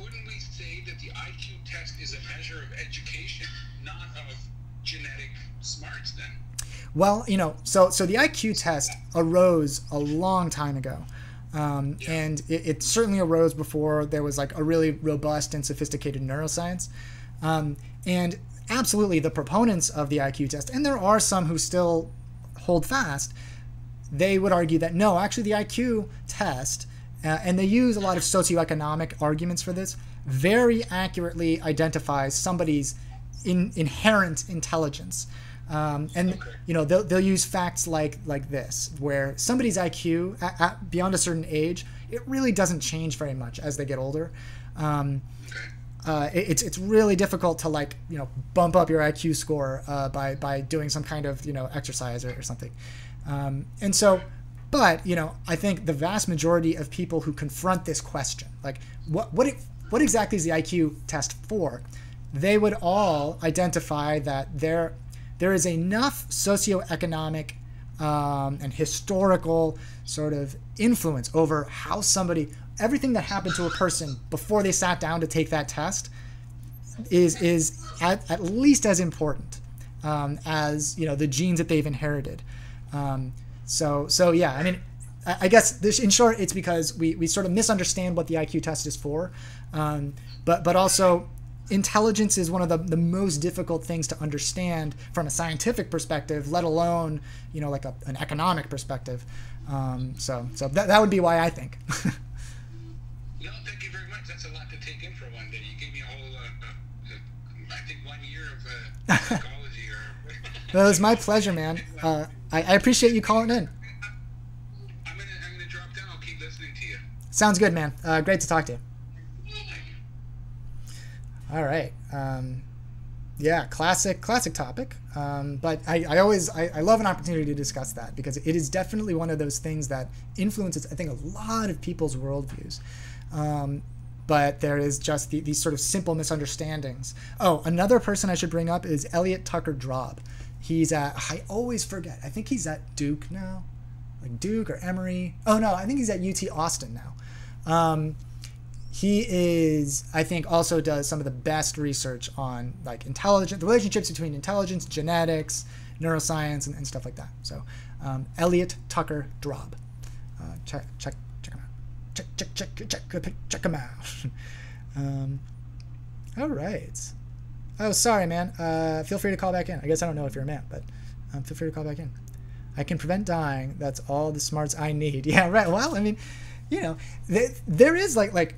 S2: wouldn't we say that the IQ test is a measure of education, not of genetic smarts? Then.
S1: Well, you know, so so the IQ test arose a long time ago. Um, yeah. And it, it, certainly arose before there was like a really robust and sophisticated neuroscience. Um, and absolutely, the proponents of the IQ test, and there are some who still hold fast, they would argue that no, actually, the IQ test, uh, and they use a lot of socioeconomic arguments for this, very accurately identifies somebody's in, inherent intelligence. Um, and okay. you know they'll, they'll use facts like like this where somebody's IQ at, at, beyond a certain age it really doesn't change very much as they get older. Um, uh, it, it's it's really difficult to like you know bump up your IQ score uh, by by doing some kind of you know exercise or, or something. Um, and so, but you know I think the vast majority of people who confront this question like what what it, what exactly is the IQ test for? They would all identify that they're there is enough socioeconomic um, and historical sort of influence over how somebody everything that happened to a person before they sat down to take that test is is at, at least as important um, as you know the genes that they've inherited. Um, so so yeah, I mean, I, I guess this, in short, it's because we, we sort of misunderstand what the IQ test is for, um, but but also intelligence is one of the, the most difficult things to understand from a scientific perspective, let alone, you know, like a, an economic perspective. Um, so, so that, that would be why I think.
S2: no, thank you very much. That's a lot to take in for one day. You gave me a whole, uh, uh, I think one year of uh, psychology. or
S1: well, it was my pleasure, man. Uh, I, I appreciate you calling in.
S2: I'm gonna, I'm gonna drop down. I'll keep listening to you.
S1: Sounds good, man. Uh, great to talk to you. All right. Um, yeah, classic, classic topic. Um, but I, I always, I, I, love an opportunity to discuss that because it is definitely one of those things that influences, I think, a lot of people's worldviews. Um, but there is just the, these sort of simple misunderstandings. Oh, another person I should bring up is Elliot Tucker Drob. He's at, I always forget, I think he's at Duke now, like Duke or Emory. Oh no, I think he's at UT Austin now. Um, he is i think also does some of the best research on like intelligence the relationships between intelligence genetics neuroscience and, and stuff like that. So um, elliot tucker drob. Uh, check check check him out. Check check check check check him out. Um, all right. Oh sorry man. Uh, feel free to call back in. I guess i don't know if you're a man but um, feel free to call back in. I can prevent dying. That's all the smarts i need. Yeah right. Well i mean you know, th- there is like like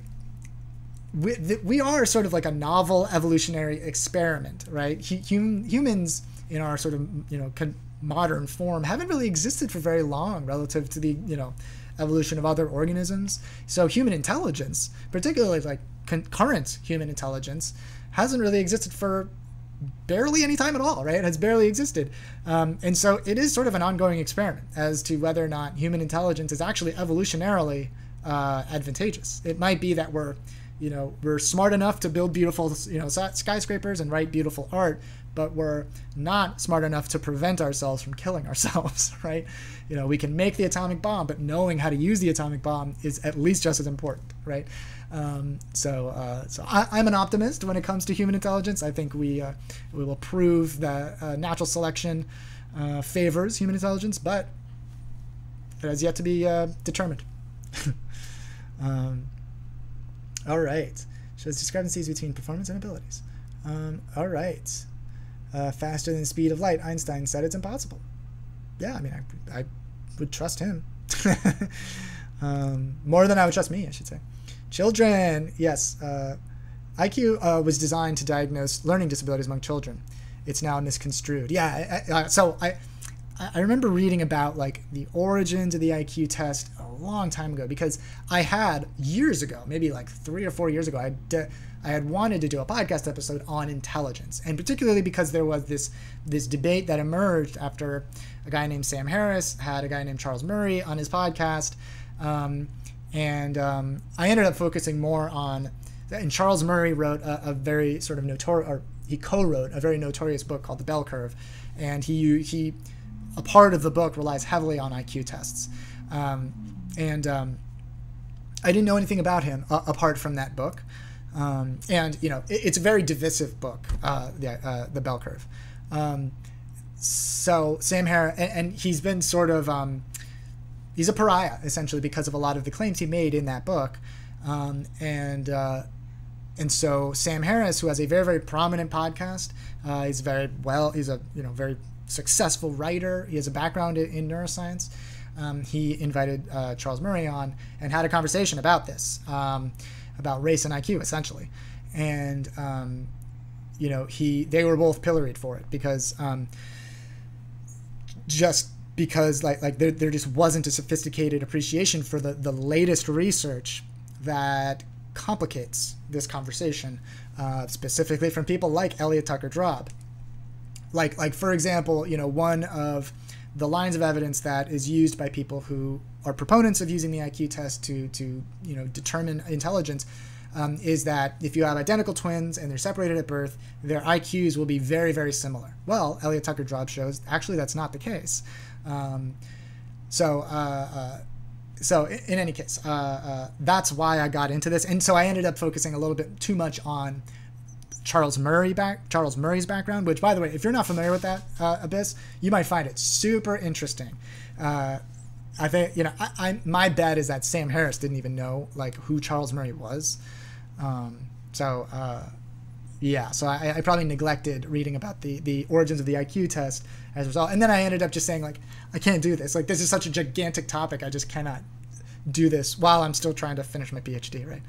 S1: we, th- we are sort of like a novel evolutionary experiment, right? Hum- humans in our sort of you know con- modern form haven't really existed for very long relative to the you know evolution of other organisms. So human intelligence, particularly like con- current human intelligence, hasn't really existed for barely any time at all, right? It has barely existed. Um, and so it is sort of an ongoing experiment as to whether or not human intelligence is actually evolutionarily uh, advantageous. It might be that we're, you know, we're smart enough to build beautiful, you know, skyscrapers and write beautiful art, but we're not smart enough to prevent ourselves from killing ourselves, right? You know, we can make the atomic bomb, but knowing how to use the atomic bomb is at least just as important, right? Um, so, uh, so I, am an optimist when it comes to human intelligence. I think we uh, we will prove that uh, natural selection uh, favors human intelligence, but it has yet to be uh, determined. um, all right, shows discrepancies between performance and abilities. Um, all right, uh, faster than the speed of light. Einstein said it's impossible. Yeah, I mean, I, I would trust him um, more than I would trust me, I should say. Children, yes. Uh, IQ uh, was designed to diagnose learning disabilities among children. It's now misconstrued. Yeah. I, I, so I, I remember reading about like the origins of the IQ test long time ago because I had years ago, maybe like three or four years ago, I de- I had wanted to do a podcast episode on intelligence, and particularly because there was this this debate that emerged after a guy named Sam Harris had a guy named Charles Murray on his podcast. Um, and um, I ended up focusing more on. And Charles Murray wrote a, a very sort of notorious, or he co-wrote a very notorious book called The Bell Curve, and he he a part of the book relies heavily on IQ tests, um, and um, I didn't know anything about him uh, apart from that book, um, and you know it, it's a very divisive book, uh, the uh, the Bell Curve. Um, so Sam Harris, and, and, he's been sort of um, he's a pariah essentially because of a lot of the claims he made in that book, um, and uh, and so Sam Harris, who has a very very prominent podcast, uh, he's very well, he's a you know very successful writer. He has a background in, in neuroscience. Um, he invited uh, Charles Murray on and had a conversation about this, um, about race and IQ essentially, and um, you know he they were both pilloried for it because um, just because like like there, there just wasn't a sophisticated appreciation for the the latest research that complicates this conversation, uh, specifically from people like Elliot Tucker Drob. Like like for example, you know one of the lines of evidence that is used by people who are proponents of using the IQ test to to you know determine intelligence um, is that if you have identical twins and they're separated at birth, their IQs will be very very similar. Well, Elliot Tucker Drob shows actually that's not the case. Um, so, uh, uh, so in, any case, uh, uh, that's why I got into this, and so I ended up focusing a little bit too much on Charles Murray back Charles Murray's background. Which, by the way, if you're not familiar with that uh, abyss, you might find it super interesting. Uh, I think you know, I, I, my bet is that Sam Harris didn't even know like who Charles Murray was. Um, so yeah, so I, I, probably neglected reading about the the origins of the IQ test as a result, and then I ended up just saying like, I can't do this. Like this is such a gigantic topic, I just cannot do this while I'm still trying to finish my PhD, right?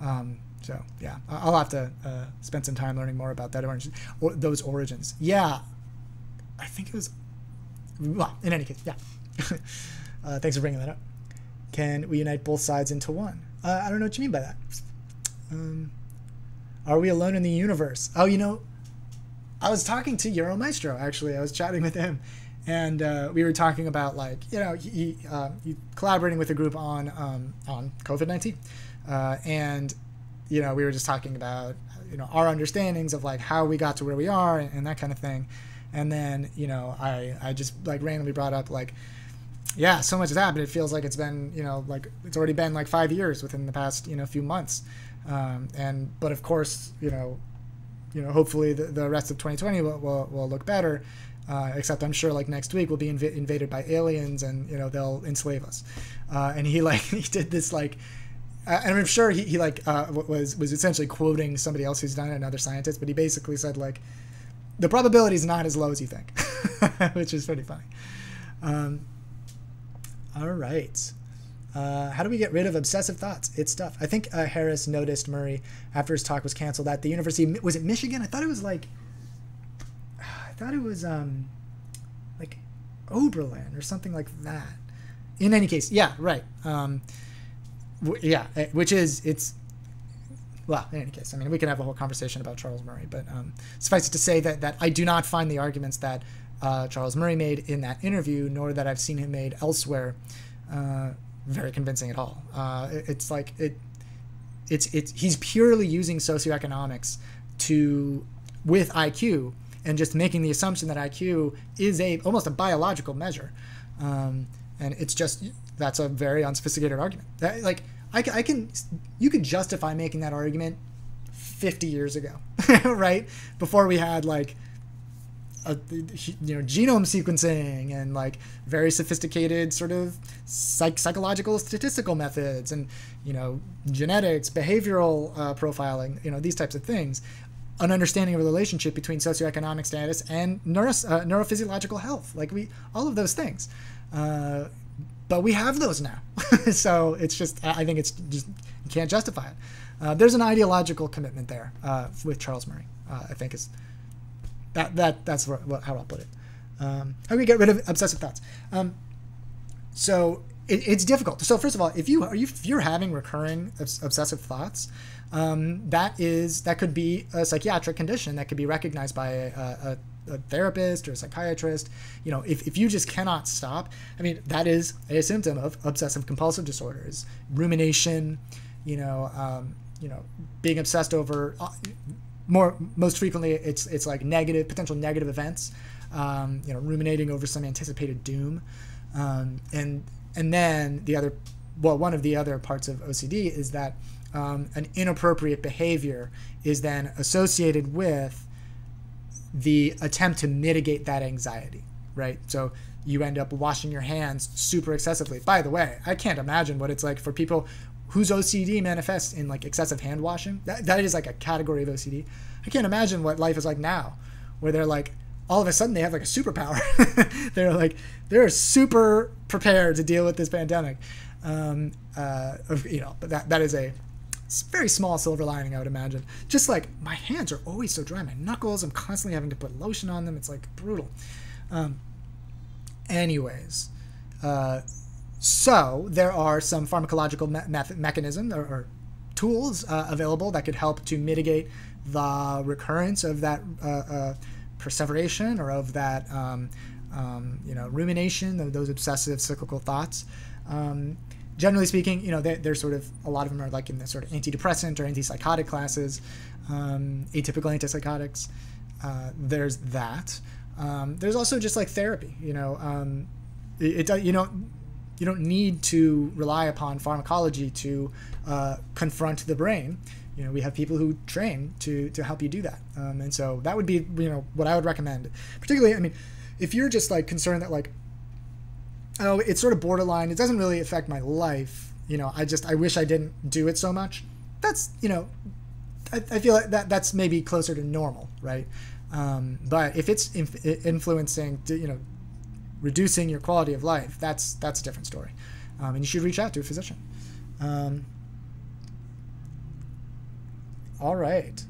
S1: Um, so yeah, I'll have to uh, spend some time learning more about that origin, or those origins. Yeah, I think it was. Well, in any case, yeah. uh, thanks for bringing that up. Can we unite both sides into one? Uh, I don't know what you mean by that. Um, are we alone in the universe? Oh, you know, I was talking to Euro Maestro actually. I was chatting with him, and uh, we were talking about like you know he, uh, collaborating with a group on um, on COVID nineteen, uh, and you know we were just talking about you know our understandings of like how we got to where we are and, and that kind of thing, and then you know I I just like randomly brought up like yeah so much has happened it feels like it's been you know like it's already been like five years within the past you know few months um, and but of course, you know, you know, hopefully the, the rest of 2020 will, will, will look better. Uh, except I'm sure like next week we'll be inv- invaded by aliens and you know they'll enslave us. Uh, and he like he did this like, uh, and I'm sure he, he like uh, was was essentially quoting somebody else who's done it, another scientist. But he basically said like, the probability is not as low as you think, which is pretty funny. Um, all right. Uh, how do we get rid of obsessive thoughts? It's tough. I think uh, Harris noticed Murray after his talk was canceled at the University. Was it Michigan? I thought it was like. I thought it was um, like Oberlin or something like that. In any case, yeah, right. Um, yeah, eh, which is it's. Well, in any case, I mean, we can have a whole conversation about Charles Murray, but um, suffice it to say that that I do not find the arguments that uh, Charles Murray made in that interview, nor that I've seen him made elsewhere, uh, very convincing at all. Uh, it, it's like it, it's it's he's purely using socioeconomics to with IQ and just making the assumption that IQ is a almost a biological measure, um, and it's just that's a very unsophisticated argument. That, like I, I can you could justify making that argument 50 years ago, right? Before we had like a, you know genome sequencing and like very sophisticated sort of psych- psychological statistical methods and you know genetics behavioral uh, profiling you know these types of things an understanding of the relationship between socioeconomic status and neuro, uh, neurophysiological health like we all of those things uh, but we have those now so it's just i think it's just you can't justify it uh, there's an ideological commitment there uh, with charles murray uh, i think is that that that's what, what, how I'll put it. Um, how do we get rid of obsessive thoughts? Um, so it, it's difficult. So first of all, if you are you if you're having recurring obsessive thoughts, um, that is that could be a psychiatric condition that could be recognized by a, a, a therapist or a psychiatrist. You know, if, if you just cannot stop, I mean, that is a symptom of obsessive compulsive disorders, rumination. You know, um, you know, being obsessed over uh, more most frequently it's it's like negative potential negative events um, you know ruminating over some anticipated doom um, and and then the other well one of the other parts of OCD is that um, an inappropriate behavior is then associated with the attempt to mitigate that anxiety right so you end up washing your hands super excessively by the way i can't imagine what it's like for people whose OCD manifests in like excessive hand washing. That, that is like a category of OCD. I can't imagine what life is like now, where they're like, all of a sudden they have like a superpower. they're like, they're super prepared to deal with this pandemic. Um, uh, you know, but that, that is a very small silver lining, I would imagine. Just like my hands are always so dry, my knuckles, I'm constantly having to put lotion on them. It's like brutal. Um, anyways, uh, so there are some pharmacological me- mechanisms or, or tools uh, available that could help to mitigate the recurrence of that uh, uh, perseveration or of that um, um, you know rumination, those obsessive cyclical thoughts. Generally speaking, you know they, are sort of a lot of them are like in the sort of antidepressant or antipsychotic classes, um, atypical antipsychotics. Uh, there's that. Um, there's also just like therapy. You know, um, it, it you know you don't need to rely upon pharmacology to uh, confront the brain. You know, we have people who train to to help you do that, um, and so that would be you know what I would recommend. Particularly, I mean, if you're just like concerned that like, oh, it's sort of borderline, it doesn't really affect my life. You know, I just I wish I didn't do it so much. That's you know, I, I feel like that that's maybe closer to normal, right? Um, but if it's inf- influencing, you know, reducing your quality of life, that's that's a different story. Um, and you should reach out to a physician. Um, all right.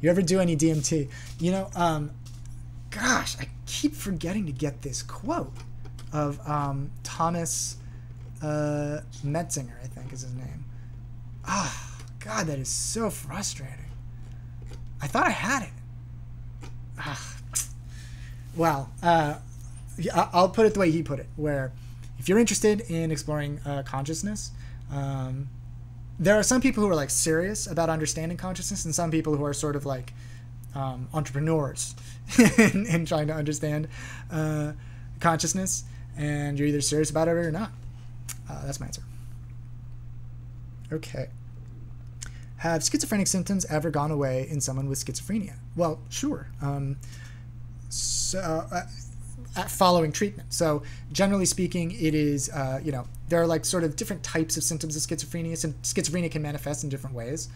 S1: You ever do any DMT? You know, um, gosh, I keep forgetting to get this quote of um, Thomas uh, Metzinger, I think is his name. Ah, oh, God, that is so frustrating. I thought I had it. Ah. Well, uh, I'll put it the way he put it, where if you're interested in exploring uh, consciousness, um, there are some people who are like serious about understanding consciousness, and some people who are sort of like um, entrepreneurs in, in, trying to understand uh, consciousness, and you're either serious about it or not. Uh, that's my answer. Okay. Have schizophrenic symptoms ever gone away in someone with schizophrenia? Well, sure. Um, so, uh, following treatment. So generally speaking, it is uh, you know there are like sort of different types of symptoms of schizophrenia. So schizophrenia can manifest in different ways.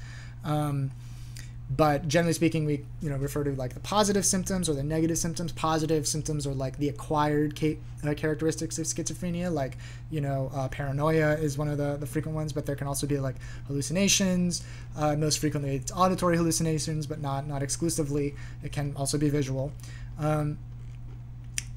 S1: Um, but generally speaking, we you know refer to like the positive symptoms or the negative symptoms. Positive symptoms are like the acquired ca- uh, characteristics of schizophrenia, like you know uh, paranoia is one of the, the frequent ones, but there can also be like hallucinations. Uh, most frequently, it's auditory hallucinations, but not not exclusively. It can also be visual. Um,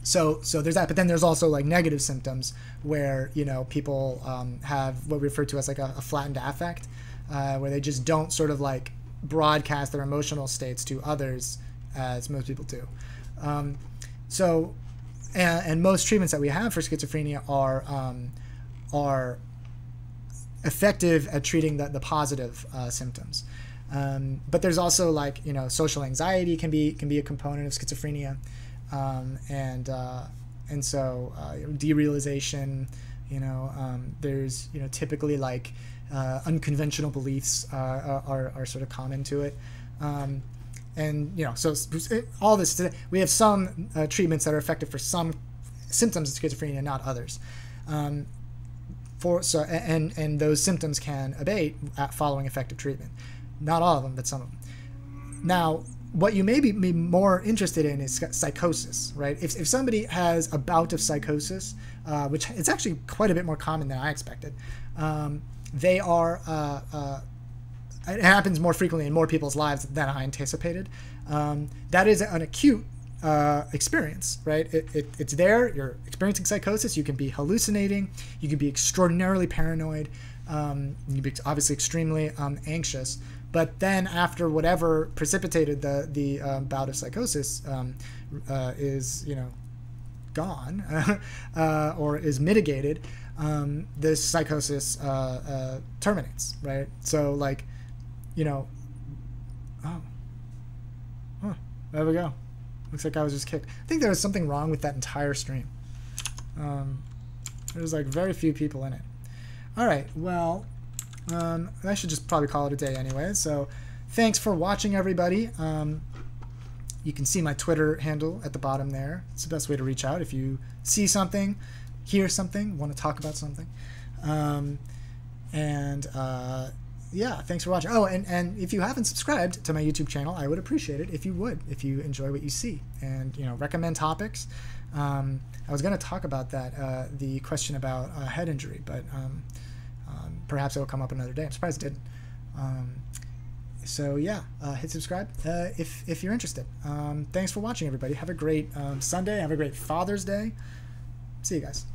S1: so so there's that but then there's also like negative symptoms where you know people um, have what we refer to as like a, a flattened affect uh, where they just don't sort of like broadcast their emotional states to others as most people do um, so and, and, most treatments that we have for schizophrenia are um, are effective at treating the, the positive uh, symptoms um, but there's also like you know social anxiety can be can be a component of schizophrenia um, and uh, and so uh, derealization. You know, um, there's you know typically like uh, unconventional beliefs uh, are, are sort of common to it. Um, and you know, so all this today, we have some uh, treatments that are effective for some symptoms of schizophrenia, not others. Um, for so and and those symptoms can abate following effective treatment. Not all of them, but some of them. Now, what you may be, more interested in is psychosis, right? If, if somebody has a bout of psychosis, uh, which is actually quite a bit more common than I expected, um, they are, uh, uh, it happens more frequently in more people's lives than I anticipated. Um, that is an acute uh, experience, right? It, it, it's there, you're experiencing psychosis, you can be hallucinating, you can be extraordinarily paranoid, um, you can be obviously extremely um, anxious. But then after whatever precipitated the the um, bout of psychosis um, uh, is you know gone uh, or is mitigated, um, this psychosis uh, uh, terminates. Right. So like, you know, oh, huh, there we go. Looks like I was just kicked. I think there was something wrong with that entire stream. Um, there's like very few people in it. All right. Well, um, I should just probably call it a day anyway. So thanks for watching, everybody. Um, you can see my Twitter handle at the bottom there. It's the best way to reach out if you see something, hear something, want to talk about something. Um, and uh, yeah, thanks for watching. Oh, and, and if you haven't subscribed to my YouTube channel, I would appreciate it if you would, if you enjoy what you see. And, you know, recommend topics. Um, I was going to talk about that, uh, the question about uh, head injury, but um, perhaps it will come up another day. I'm surprised it didn't. Um, so yeah, uh, hit subscribe uh, if if you're interested. Um, thanks for watching, everybody. Have a great um, Sunday. Have a great Father's Day. See you guys.